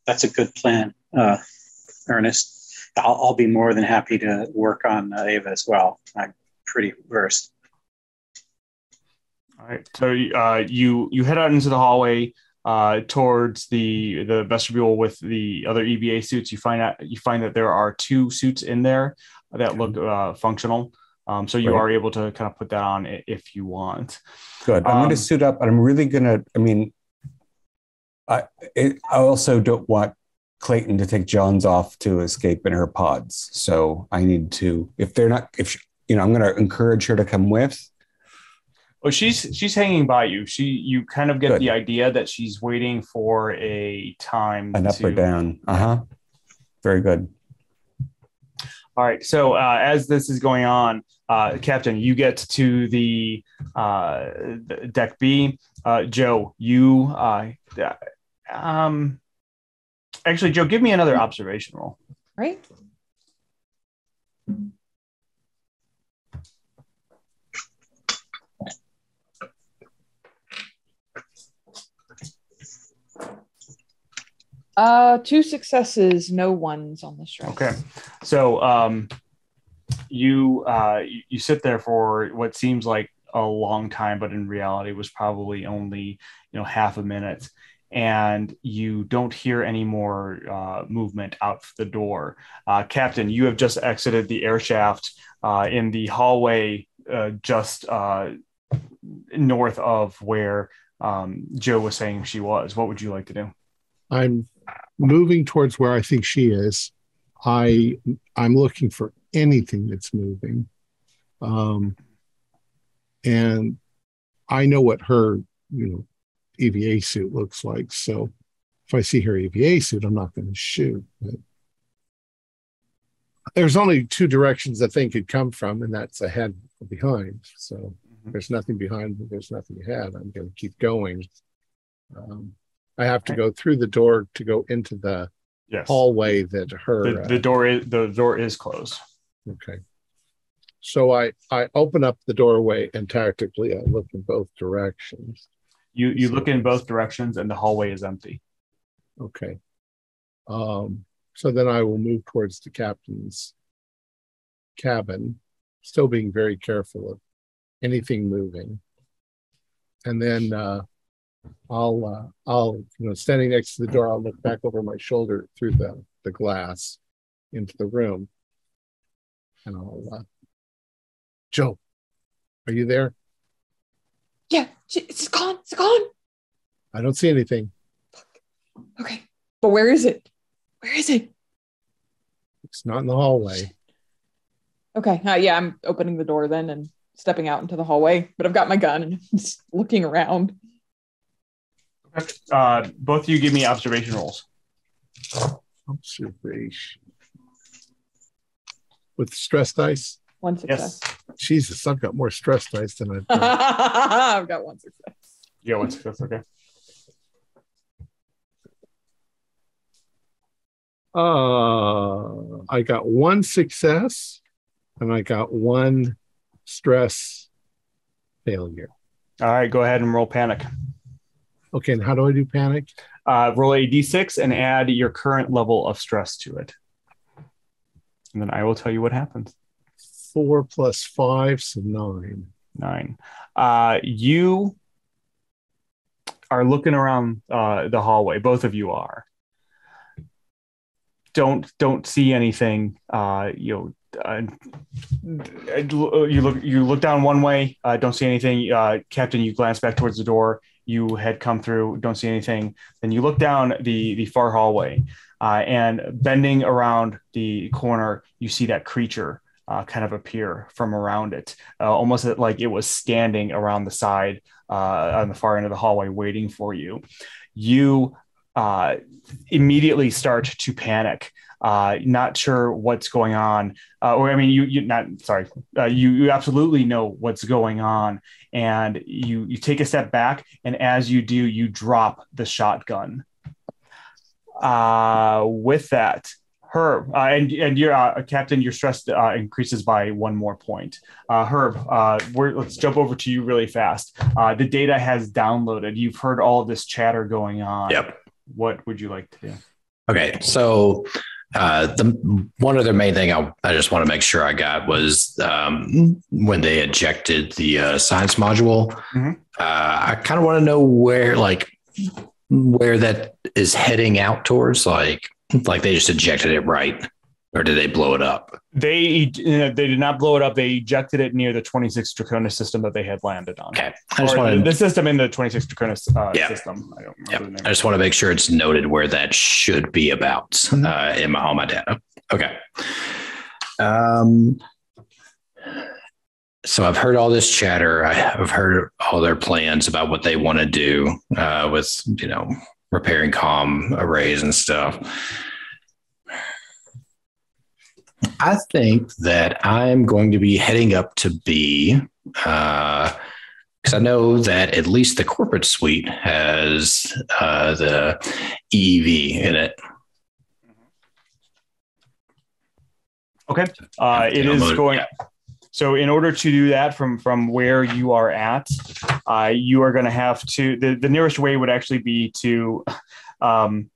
That's a good plan, uh, Ernest. I'll, I'll be more than happy to work on uh, Ava as well. I'm pretty versed. All right. So uh, you you head out into the hallway uh, towards the the vestibule with the other EVA suits. You find out you find that there are two suits in there that look uh, functional. Um, so you Right. are able to kind of put that on if you want. Good. I'm going Um, to suit up, I'm really going to. I mean, I it, I also don't want Clayton to take Johns off to escape in her pods. So I need to. If they're not, if she- you know, I'm going to encourage her to come with. Oh, she's she's hanging by you. She you kind of get Good. the idea that she's waiting for a time An up to, or down. Uh huh. Very good. All right. So uh, as this is going on, uh, Captain, you get to the, uh, deck B. Uh, Joe, you uh, um, actually, Joe, give me another observation roll. Right? Uh, two successes, no ones on the stress. Okay. So um, you uh, you, you sit there for what seems like a long time, but in reality was probably only you know half a minute, and you don't hear any more uh, movement out the door. Uh, Captain, you have just exited the air shaft uh, in the hallway uh, just uh, north of where um, Joe was saying she was. What would you like to do? I'm moving towards where I think she is. I I'm looking for anything that's moving. Um and I know what her, you know, EVA suit looks like. So if I see her EVA suit, I'm not going to shoot. But there's only two directions that thing could come from, and that's ahead or behind. So there's nothing behind there's nothing ahead. I'm going to keep going. Um, I have to go through the door to go into the Yes. hallway that her. The, uh, the door is the door is closed. okay. So I I open up the doorway and tactically I look in both directions. You you look in both directions and the hallway is empty. Okay. Um, so then I will move towards the captain's cabin, still being very careful of anything moving. And then uh, I'll uh, I'll you know standing next to the door, I'll look back over my shoulder through the the glass into the room, and I'll uh, Joe, are you there? Yeah, it's gone. It's gone. I don't see anything. Okay, but where is it? Where is it? It's not in the hallway. Okay, uh, yeah, I'm opening the door then and stepping out into the hallway, but I've got my gun and just looking around. Uh, both of you give me observation rolls. Observation. With stress dice. One Yes. success. Jesus, I've got more stress dice than I've got. I've got one success. Yeah, one success. Okay. Uh, I got one success and I got one stress failure. All right, go ahead and roll panic. Okay, and how do I do panic? Uh, roll a d6 and add your current level of stress to it. And then I will tell you what happens. Four plus five, so nine. Nine. Uh, you are looking around uh, the hallway. Both of you are. Don't don't see anything. Uh, you know. Uh, you look you look down one way. Uh, don't see anything. Uh, Captain, you glance back towards the door. You had come through. Don't see anything. Then you look down the the far hallway, uh, and bending around the corner, you see that creature uh, kind of appear from around it, uh, almost like it was standing around the side uh, on the far end of the hallway, waiting for you. You uh, immediately start to panic, uh, not sure what's going on, uh, or I mean, you you not sorry, uh, you you absolutely know what's going on, and you you take a step back, and as you do, you drop the shotgun. Uh, with that, Herb, uh, and and your uh, captain, your stress uh, increases by one more point. Uh, Herb, uh, we're, let's jump over to you really fast. Uh, the data has downloaded. You've heard all this chatter going on. Yep. What would you like to do? Okay, so uh, the one other main thing I, I just want to make sure I got was um, when they ejected the uh, science module. Mhm. Uh, I kind of want to know where, like, where that is heading out towards. Like, like they just ejected it right, or did they blow it up? They they did not blow it up. They ejected it near the 26 Draconis system that they had landed on. Okay, I just Or want the, the system in the 26 Draconis uh, Yeah. system. I don't remember Yep. the name. I just want to make sure it's noted where that should be about uh, in my all my data. Okay. Um, so I've heard all this chatter. I- I've heard all their plans about what they want to do uh, with, you know, repairing comm arrays and stuff. I think that I'm going to be heading up to B because I know that at least the corporate suite has uh, the EV in it. Okay. Uh, it is going. So in order to do that from from where you are at, uh, you are going to have to the, the nearest way would actually be to. Um,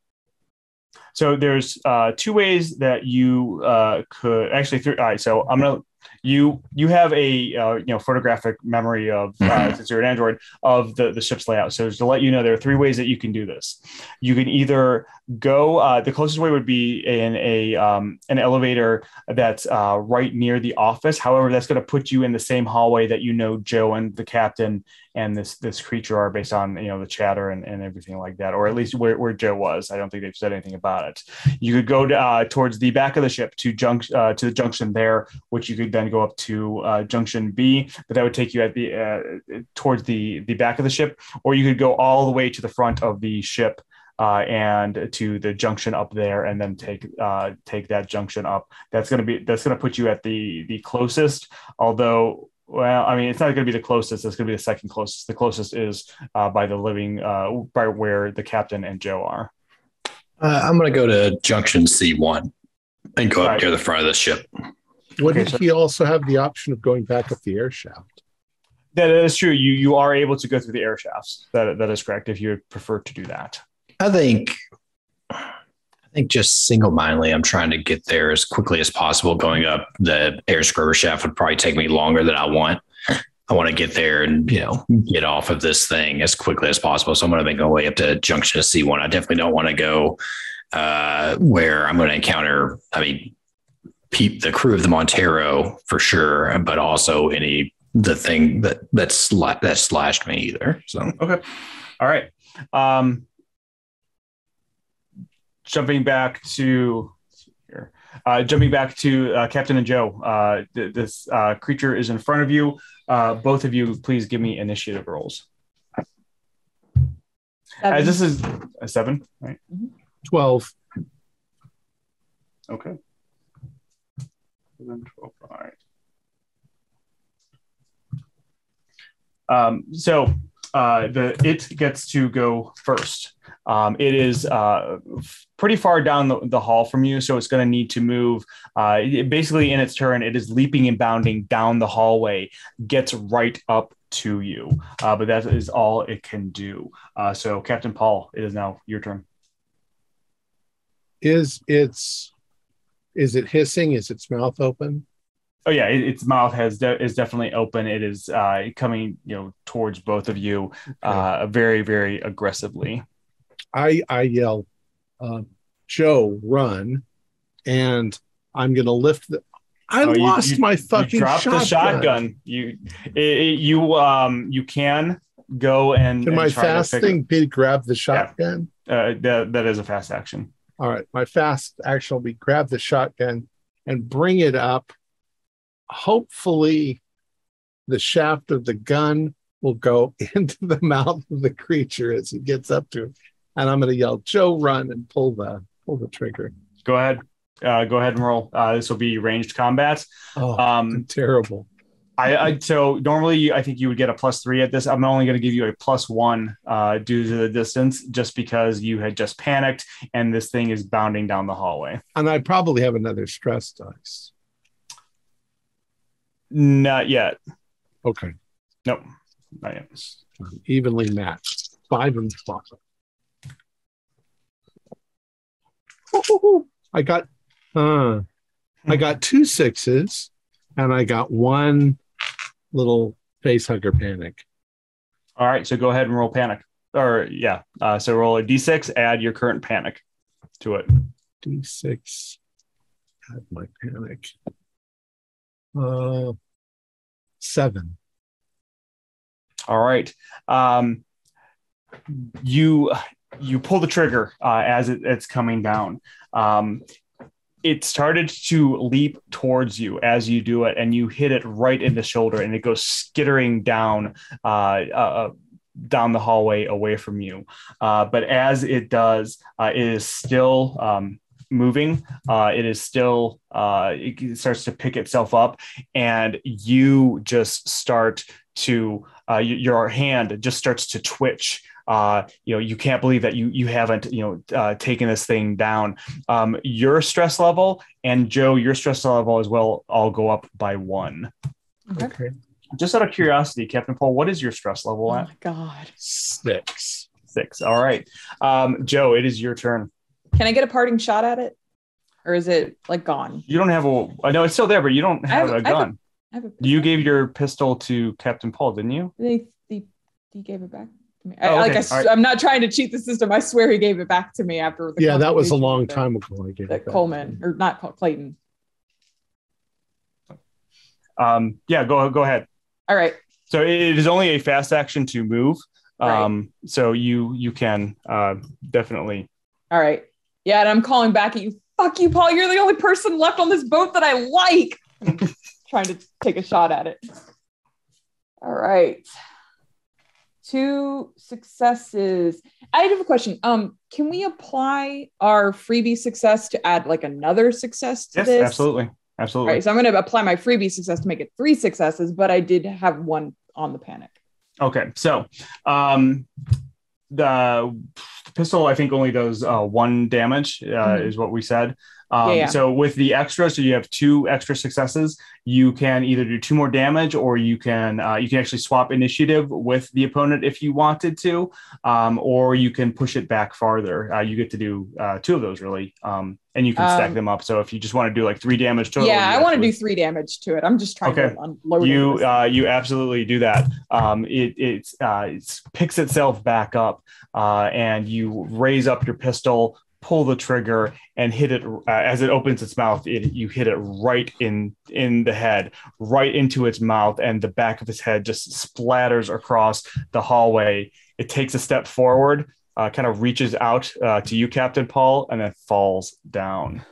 so there's uh, two ways that you uh, could actually. Th- all right. So I'm gonna you you have a uh, you know photographic memory of uh, Mhm. since you're an android of the the ship's layout. So to let you know, there are three ways that you can do this. You can either go uh, the closest way would be in a um, an elevator that's uh, right near the office. However, that's going to put you in the same hallway that you know Joe and the captain and this this creature are based on you know the chatter and, and everything like that, or at least where, where Joe was. I don't think they've said anything about it. You could go to, uh, towards the back of the ship to junc- uh, to the junction there, which you could then go up to uh, junction B, but that would take you at the uh, towards the the back of the ship, or you could go all the way to the front of the ship uh, and to the junction up there, and then take uh, take that junction up. That's gonna be that's gonna put you at the the closest. Although, well, I mean, it's not gonna be the closest. It's gonna be the second closest. The closest is uh, by the living uh, by where the captain and Joe are. Uh, I'm going to go to junction C1 and go up near the front of the ship. Wouldn't Okay, so- he also have the option of going back up the air shaft? That is true. You you are able to go through the air shafts. That that is correct. If you would prefer to do that. I think I think just single-mindedly, I'm trying to get there as quickly as possible. Going up the air scrubber shaft would probably take me longer than I want. I want to get there and you know get off of this thing as quickly as possible. So I'm going to make my way up to junction C1. I definitely don't want to go uh, where I'm going to encounter. I mean, peep the crew of the Montero for sure, but also any the thing that that's sla- that slashed me either. So okay, All right. Um, jumping back to here, uh, jumping back to uh, Captain and Joe. Uh, th- this uh, creature is in front of you. Uh, both of you, please give me initiative rolls. As this is a seven, right? 12. Okay. Seven, 12, all right. Um, so uh, the it gets to go first. Um, it is uh, pretty far down the, the hall from you, so it's going to need to move. Uh, it- basically, in its turn, it is leaping and bounding down the hallway, gets right up to you, uh, but that is all it can do. Uh, so, Captain Paul, it is now your turn. Is it's is it hissing? Is its mouth open? Oh yeah, it, its mouth has de- is definitely open. It is uh, coming, you know, towards both of you, uh, very very aggressively. I I yell, uh, Joe, run, and I'm gonna lift the. I Oh, lost you- my You fucking drop shotgun. the shotgun. You it, it- you um you can go and, Can and my try to fast pick- thing be grab the shotgun? Uh, that that is a fast action. All right, my fast action will be grab the shotgun and bring it up. Hopefully, the shaft of the gun will go into the mouth of the creature as it gets up to it. And I'm going to yell, "Joe, run!" and pull the pull the trigger. Go ahead. Uh, go ahead and roll. Uh, this will be ranged combat. Oh, Um, terrible! I, I so normally I think you would get a plus three at this. I'm only going to give you a plus one uh, due to the distance, just because you had just panicked and this thing is bounding down the hallway. And I probably have another stress dice. Not yet. Okay, Nope. Not yet. evenly matched, five and five. I got, uh, I got two sixes, and I got one little face hugger panic. All right. So go ahead and roll panic. Or yeah. Uh, so roll a d6. Add your current panic to it. D6. add my panic. Uh, seven. All right. Um, you you pull the trigger uh, as it, it's coming down. Um, it started to leap towards you as you do it, and you hit it right in the shoulder, and it goes skittering down. Uh, uh, down the hallway away from you. Uh, but as it does, uh, it is still um, moving. Uh, it is still, uh, it starts to pick itself up, and you just start to, uh, your hand just starts to twitch. Uh, you know, you can't believe that you you haven't you know uh, taken this thing down. Um, your stress level and Joe, your stress level as well, all go up by one. Okay. Okay. Just out of curiosity, Captain Paul, what is your stress level Oh at? my god. Six. Six. All right, um, Joe, it is your turn. Can I get a parting shot at it? Or is it like gone? You don't have a. I know it's still there, but you don't I have, have- a I have a- gun. I have a You gave your pistol to Captain Paul, didn't you? They, he, he gave it back to me. Oh, I, like okay. I, s- All right. I'm not trying to cheat the system. I swear he gave it back to me after the Yeah, that was a long with the- time ago. I gave That it back. Coleman or not Clayton. Um, yeah, go go ahead. All right. So it is only a fast action to move. Right. Um, so you you can uh, definitely. All right. Yeah, and I'm calling back at you. Fuck you, Paul. You're the only person left on this boat that I like. Trying to take a shot at it. All right. Two successes. I have a question. Um, can we apply our freebie success to add like another success to Yes, this? absolutely, absolutely. right, so I'm going to apply my freebie success to make it three successes, but I did have one on the panic. Okay, so um, the pistol I think only does uh, one damage, uh, Mhm. is what we said. Um, Yeah, yeah. So with the extra, so you have two extra successes. You can either do two more damage, or you can uh, you can actually swap initiative with the opponent if you wanted to, um, or you can push it back farther. Uh, you get to do uh, two of those really, um, and you can stack Um, them up. So if you just want to do like three damage total, yeah, I want to do three damage to it. I'm just trying Okay. to unload you uh, you absolutely do that. Um, it it uh, it picks itself back up, uh, and you raise up your pistol, pull the trigger, and hit it uh, as it opens its mouth. It, you hit it right in in the head, right into its mouth, and the back of its head just splatters across the hallway. It takes a step forward, uh, kind of reaches out uh, to you, Captain Paul, and then falls down.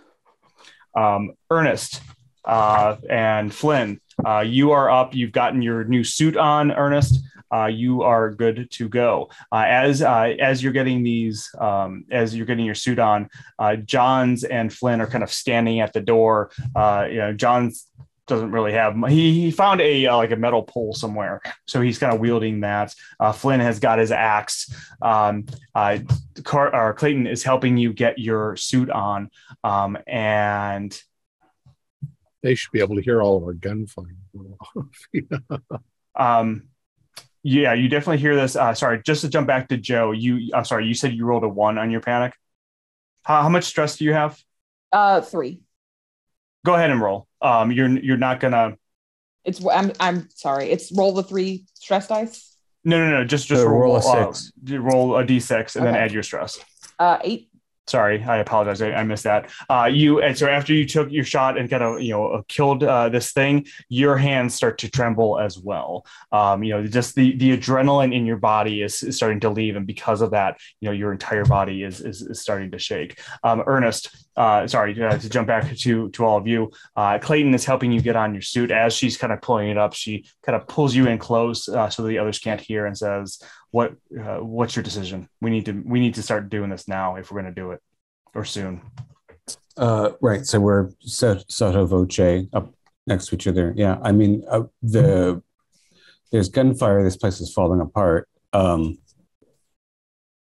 Um, Ernest uh, and Flynn, uh, you are up. You've gotten your new suit on, Ernest. Uh, you are good to go. Uh, as uh, as you're getting these, um, as you're getting your suit on, uh, Johns and Flynn are kind of standing at the door. Uh, you know, Johns doesn't really have. He he found a uh, like a metal pole somewhere, so he's kind of wielding that. Uh, Flynn has got his axe. Um, uh, Car- or Clayton is helping you get your suit on, um, and They should be able to hear all of our gunfire. Um, yeah, you definitely hear this. Uh, sorry, just to jump back to Joe, you, I'm sorry, you said you rolled a one on your panic. How, how much stress do you have? Uh, three. Go ahead and roll. Um, you're you're not gonna. It's I'm I'm sorry. It's roll the three stress dice. No, no, no. Just just So roll a uh, six. roll a d6 and then add your stress. Uh, eight. Sorry, I apologize. I, I missed that. Uh, you and so after you took your shot and kind of you know killed uh, this thing, your hands start to tremble as well. Um, you know, just the the adrenaline in your body is, is starting to leave, and because of that, you know, your entire body is is, is starting to shake. Um, Ernest, uh, sorry uh, to jump back to to all of you. Uh, Clayton is helping you get on your suit as she's kind of pulling it up. She kind of pulls you in close uh, so the others can't hear and says, "What uh, what's your decision? We need to we need to start doing this now if we're going to do it, or soon." Uh, right. So we're so- sotto voce up next to each other. Yeah. I mean, uh, the there's gunfire. This place is falling apart. Um,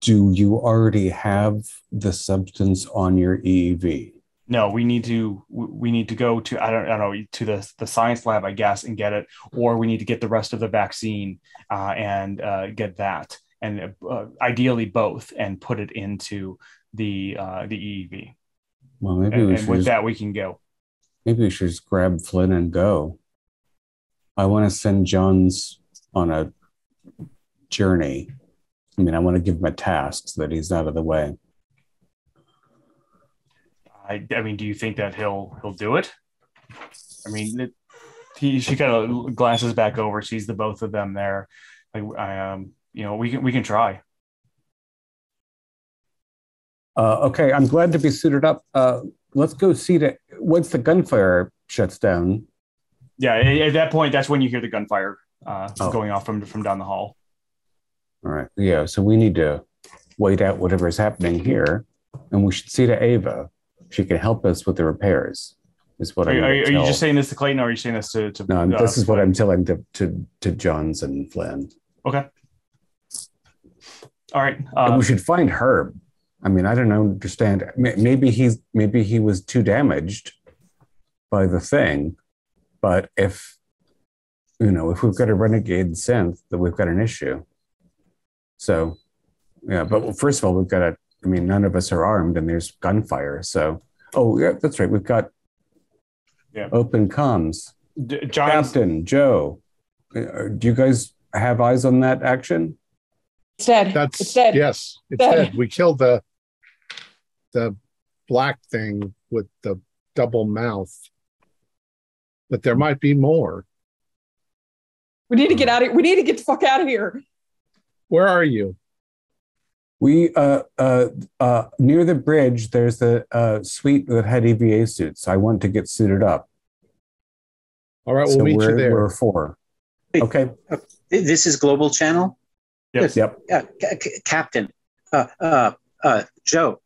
do you already have the substance on your EEV? No we need to we need to go to i don't, I don't know to the, the science lab i guess and get it or we need to get the rest of the vaccine uh, and uh, get that and uh, ideally both and put it into the uh, the eev Well, maybe and, we and should with just, that we can go maybe we should just grab Flynn and go. I want to send Johns on a journey. I mean, I want to give him a task so that he's out of the way. I, I mean do you think that he'll he'll do it i mean it, he she kind of glances back over sees the both of them there like i um you know we can we can try Uh, okay, I'm glad to be suited up. Uh, let's go see that once the gunfire shuts down. Yeah, at, at that point, that's when you hear the gunfire uh, Oh. going off from from down the hall. All right. Yeah. So we need to wait out whatever is happening here, and we should see to Ava. She can help us with the repairs. Is what Are, I'm are, you- are you just saying this to Clayton, or are you saying this to? to No, uh, this is what I'm telling to to, to Johns and Flynn. Okay. All right. Uh, we should find Herb. I mean, I don't understand. Maybe he's maybe he was too damaged by the thing, but if you know, if we've got a renegade synth, then we've got an issue. So, yeah. But first of all, we've got to. I mean, none of us are armed, and there's gunfire. So, oh yeah, that's right. We've got Yeah. open comms. D- John's Captain Joe, uh, do you guys have eyes on that action? It's dead. That's it's dead. yes, it's Dead. dead. We killed the the black thing with the double mouth, but there might be more. We need to get out of here. We need to get the fuck out of here. Where are you? We uh uh uh near the bridge. There's the uh suite that had EVA suits. I want to get suited up. All right, we'll so meet you there. We're four. Okay. This is Global Channel. Yes. Yep. Uh, C- C- Captain, uh, uh, uh, Joe,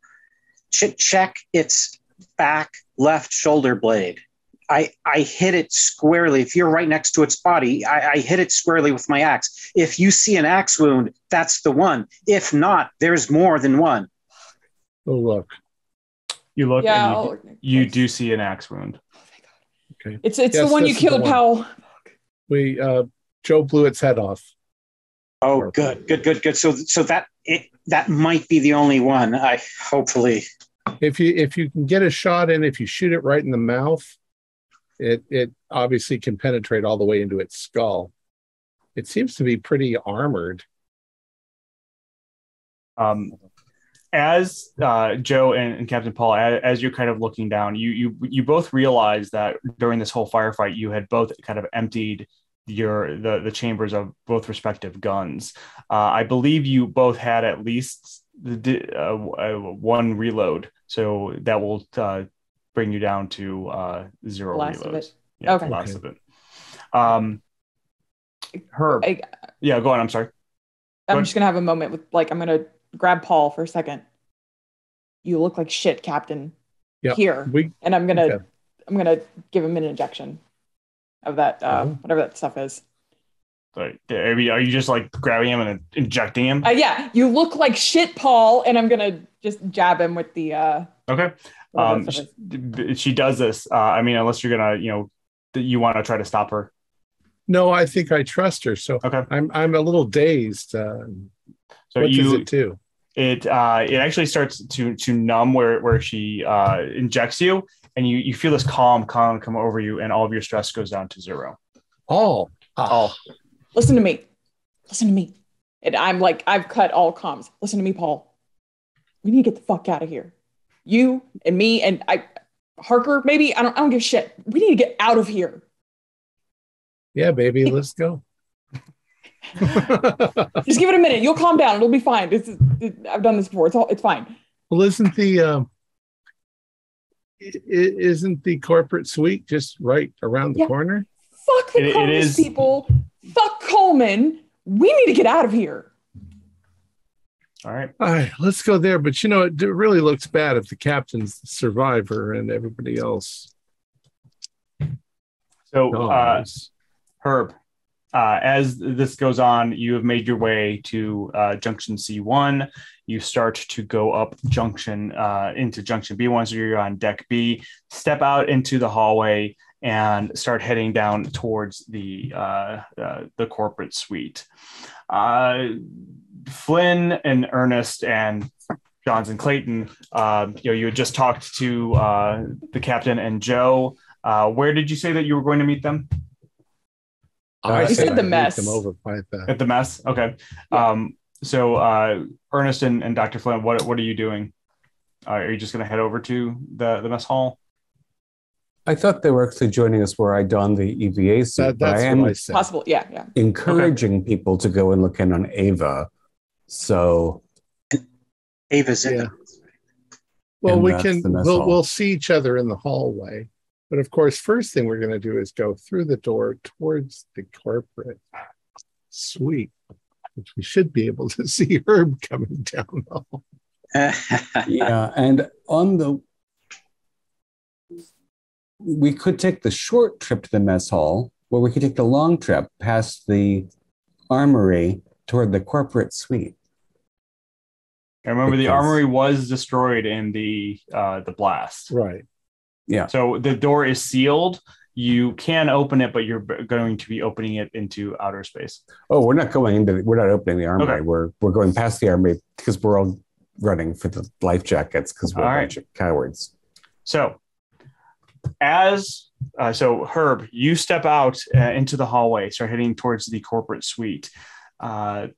ch- check its back left shoulder blade. I, I hit it squarely. If you're right next to its body, I, I hit it squarely with my axe. If you see an axe wound, that's the one. If not, there's more than one. Oh look, you look yeah. and I'll- you, you do see an axe wound. okay. It's it's Yes, the one you this is the killed, one. Powell. We uh, Joe blew its head off. Oh, Perfect. good, good, good, good. So, so that it that might be the only one. I hopefully. If you if you can get a shot in, if you shoot it right in the mouth, it it obviously can penetrate all the way into its skull. It seems to be pretty armored. Um, as uh, Joe and, and Captain Paul, as, as you're kind of looking down, you you you both realize that during this whole firefight, you had both kind of emptied your the the chambers of both respective guns. Uh, I believe you both had at least the uh, uh, one reload, so that will uh, bring you down to uh, zero Last of reloads. it. Yeah, Okay. last Okay. of it. Um, Herb, I, yeah, go on. I'm sorry. I'm What? just gonna have a moment with like I'm gonna grab Paul for a second. You look like shit, Captain. Yep. Here, We and I'm gonna Okay. I'm gonna give him an injection of that uh, Oh. whatever that stuff is. Sorry. Are you just like grabbing him and injecting him? Uh, yeah, you look like shit, Paul, and I'm gonna just jab him with the uh. Okay. Um, that she, she does this. Uh, I mean, unless you're gonna, you know, you want to try to stop her. no, I think I trust her. So Okay. I'm I'm a little dazed. Uh, So what does you, it do? it, uh, it actually starts to to numb where where she uh, injects you, and you you feel this calm, calm come over you, and all of your stress goes down to zero. Oh, Oh. Listen to me. Listen to me. And I'm like, I've cut all comms. Listen to me, Paul. We need to get the fuck out of here. You and me and I, Harker, maybe. I don't. I don't give a shit. We need to get out of here. yeah, baby, let's go. Just give it a minute. You'll calm down. It'll be fine. This is. It, I've done this before. It's all. It's fine. well, isn't the um, i- i- isn't the corporate suite just right around the Yeah. corner? Fuck the It- it Coleman people. Fuck Coleman. We need to get out of here. All right. All right, let's go there. But you know, it really looks bad if the captain's the survivor and everybody else. So, uh, dies. Herb, uh, as this goes on, you have made your way to uh, Junction C1. You start to go up Junction uh, into Junction B1. So you're on deck B. Step out into the hallway and start heading down towards the uh, uh, the corporate suite. Uh, Flynn and Ernest and Johns and Clayton, uh, you know, you had just talked to uh, the captain and Joe. Uh, where did you say that you were going to meet them? I You said the meet mess. Them over by the At the mess. Okay. Yeah. Um, so uh, Ernest and, and Dr. Flynn, what what are you doing? Uh, are you just going to head over to the the mess hall? I thought they were actually joining us where I donned the EVA suit, that, but I that's am what I said. Possible. Yeah. Yeah. encouraging people to go and look in on Ava. So Ava's in Yeah. Well, we can the we'll, we'll see each other in the hallway. But of course, first thing we're going to do is go through the door towards the corporate suite, which we should be able to see Herb coming down the hall. yeah, and on the we could take the short trip to the mess hall, or we could take the long trip past the armory toward the corporate suite. And remember, the armory was destroyed in the uh, the blast. Right. Yeah. So the door is sealed. You can open it, but you're going to be opening it into outer space. Oh, we're not going into. The, we're not opening the armory. Okay. We're we're going past the armory because we're all running for the life jackets because we're All a right. bunch of cowards. So, as uh, so, Herb, you step out uh, into the hallway, start heading towards the corporate suite. Uh,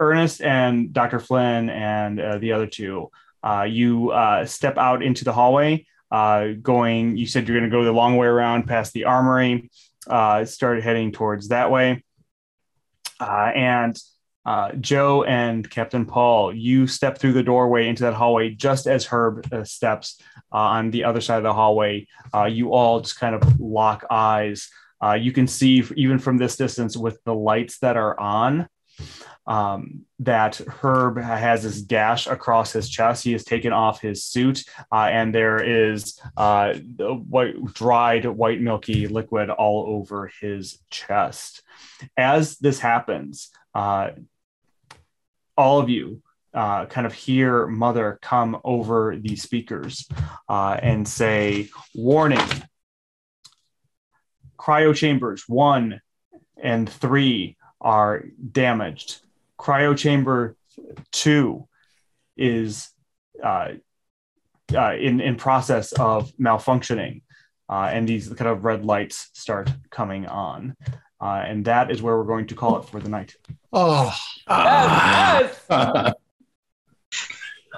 Ernest and Dr. Flynn and uh, the other two, uh, you uh, step out into the hallway. Uh, going, you said you're going to go the long way around past the armory. Uh, started heading towards that way, uh, and Joe and Captain Paul, you step through the doorway into that hallway just as Herb steps on the other side of the hallway. You all just kind of lock eyes. You can see even from this distance with the lights that are on um, that Herb has this gash across his chest. He has taken off his suit, uh, and there is uh, white, dried, white, milky liquid all over his chest. As this happens, uh, all of you uh, kind of hear Mother come over the speakers uh, and say, Warning, cryo chambers one and three are damaged. Cryo chamber two is uh, uh, in, in process of malfunctioning. Uh, and these kind of red lights start coming on. Uh, and that is where we're going to call it for the night. Oh, Yes, yes.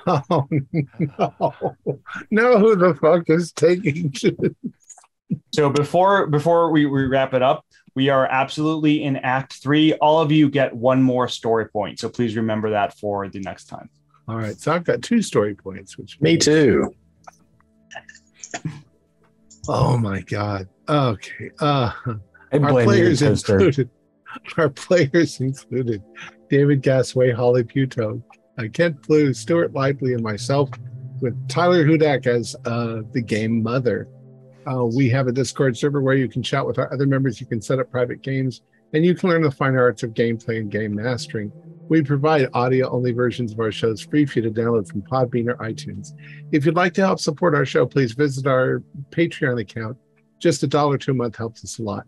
oh no. No, who the fuck is taking to So before before we, we wrap it up, we are absolutely in Act Three. All of you get one more story point. So please remember that for the next time. All right, so I've got two story points, which Me too. Oh my god. Okay. Uh our players included our players included David Gasway, Holly Puto, uh, Kent Blue, Stuart Lively, and myself, with Tyler Hudak as uh, the game mother. Uh, we have a Discord server where you can chat with our other members. You can set up private games, and you can learn the fine arts of gameplay and game mastering. We provide audio-only versions of our shows free for you to download from Podbean or iTunes. If you'd like to help support our show, please visit our Patreon account. Just a dollar to a month helps us a lot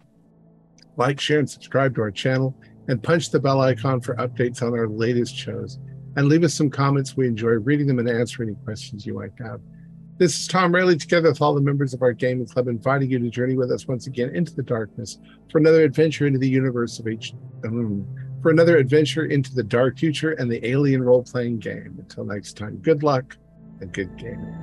like, share, and subscribe to our channel, and punch the bell icon for updates on our latest shows. And leave us some comments. We enjoy reading them and answering any questions you might have. This is Thom Raley, together with all the members of our gaming club, inviting you to journey with us once again into the darkness for another adventure into the universe of H. for another adventure into the dark future and the alien role playing game. Until next time, good luck and good gaming.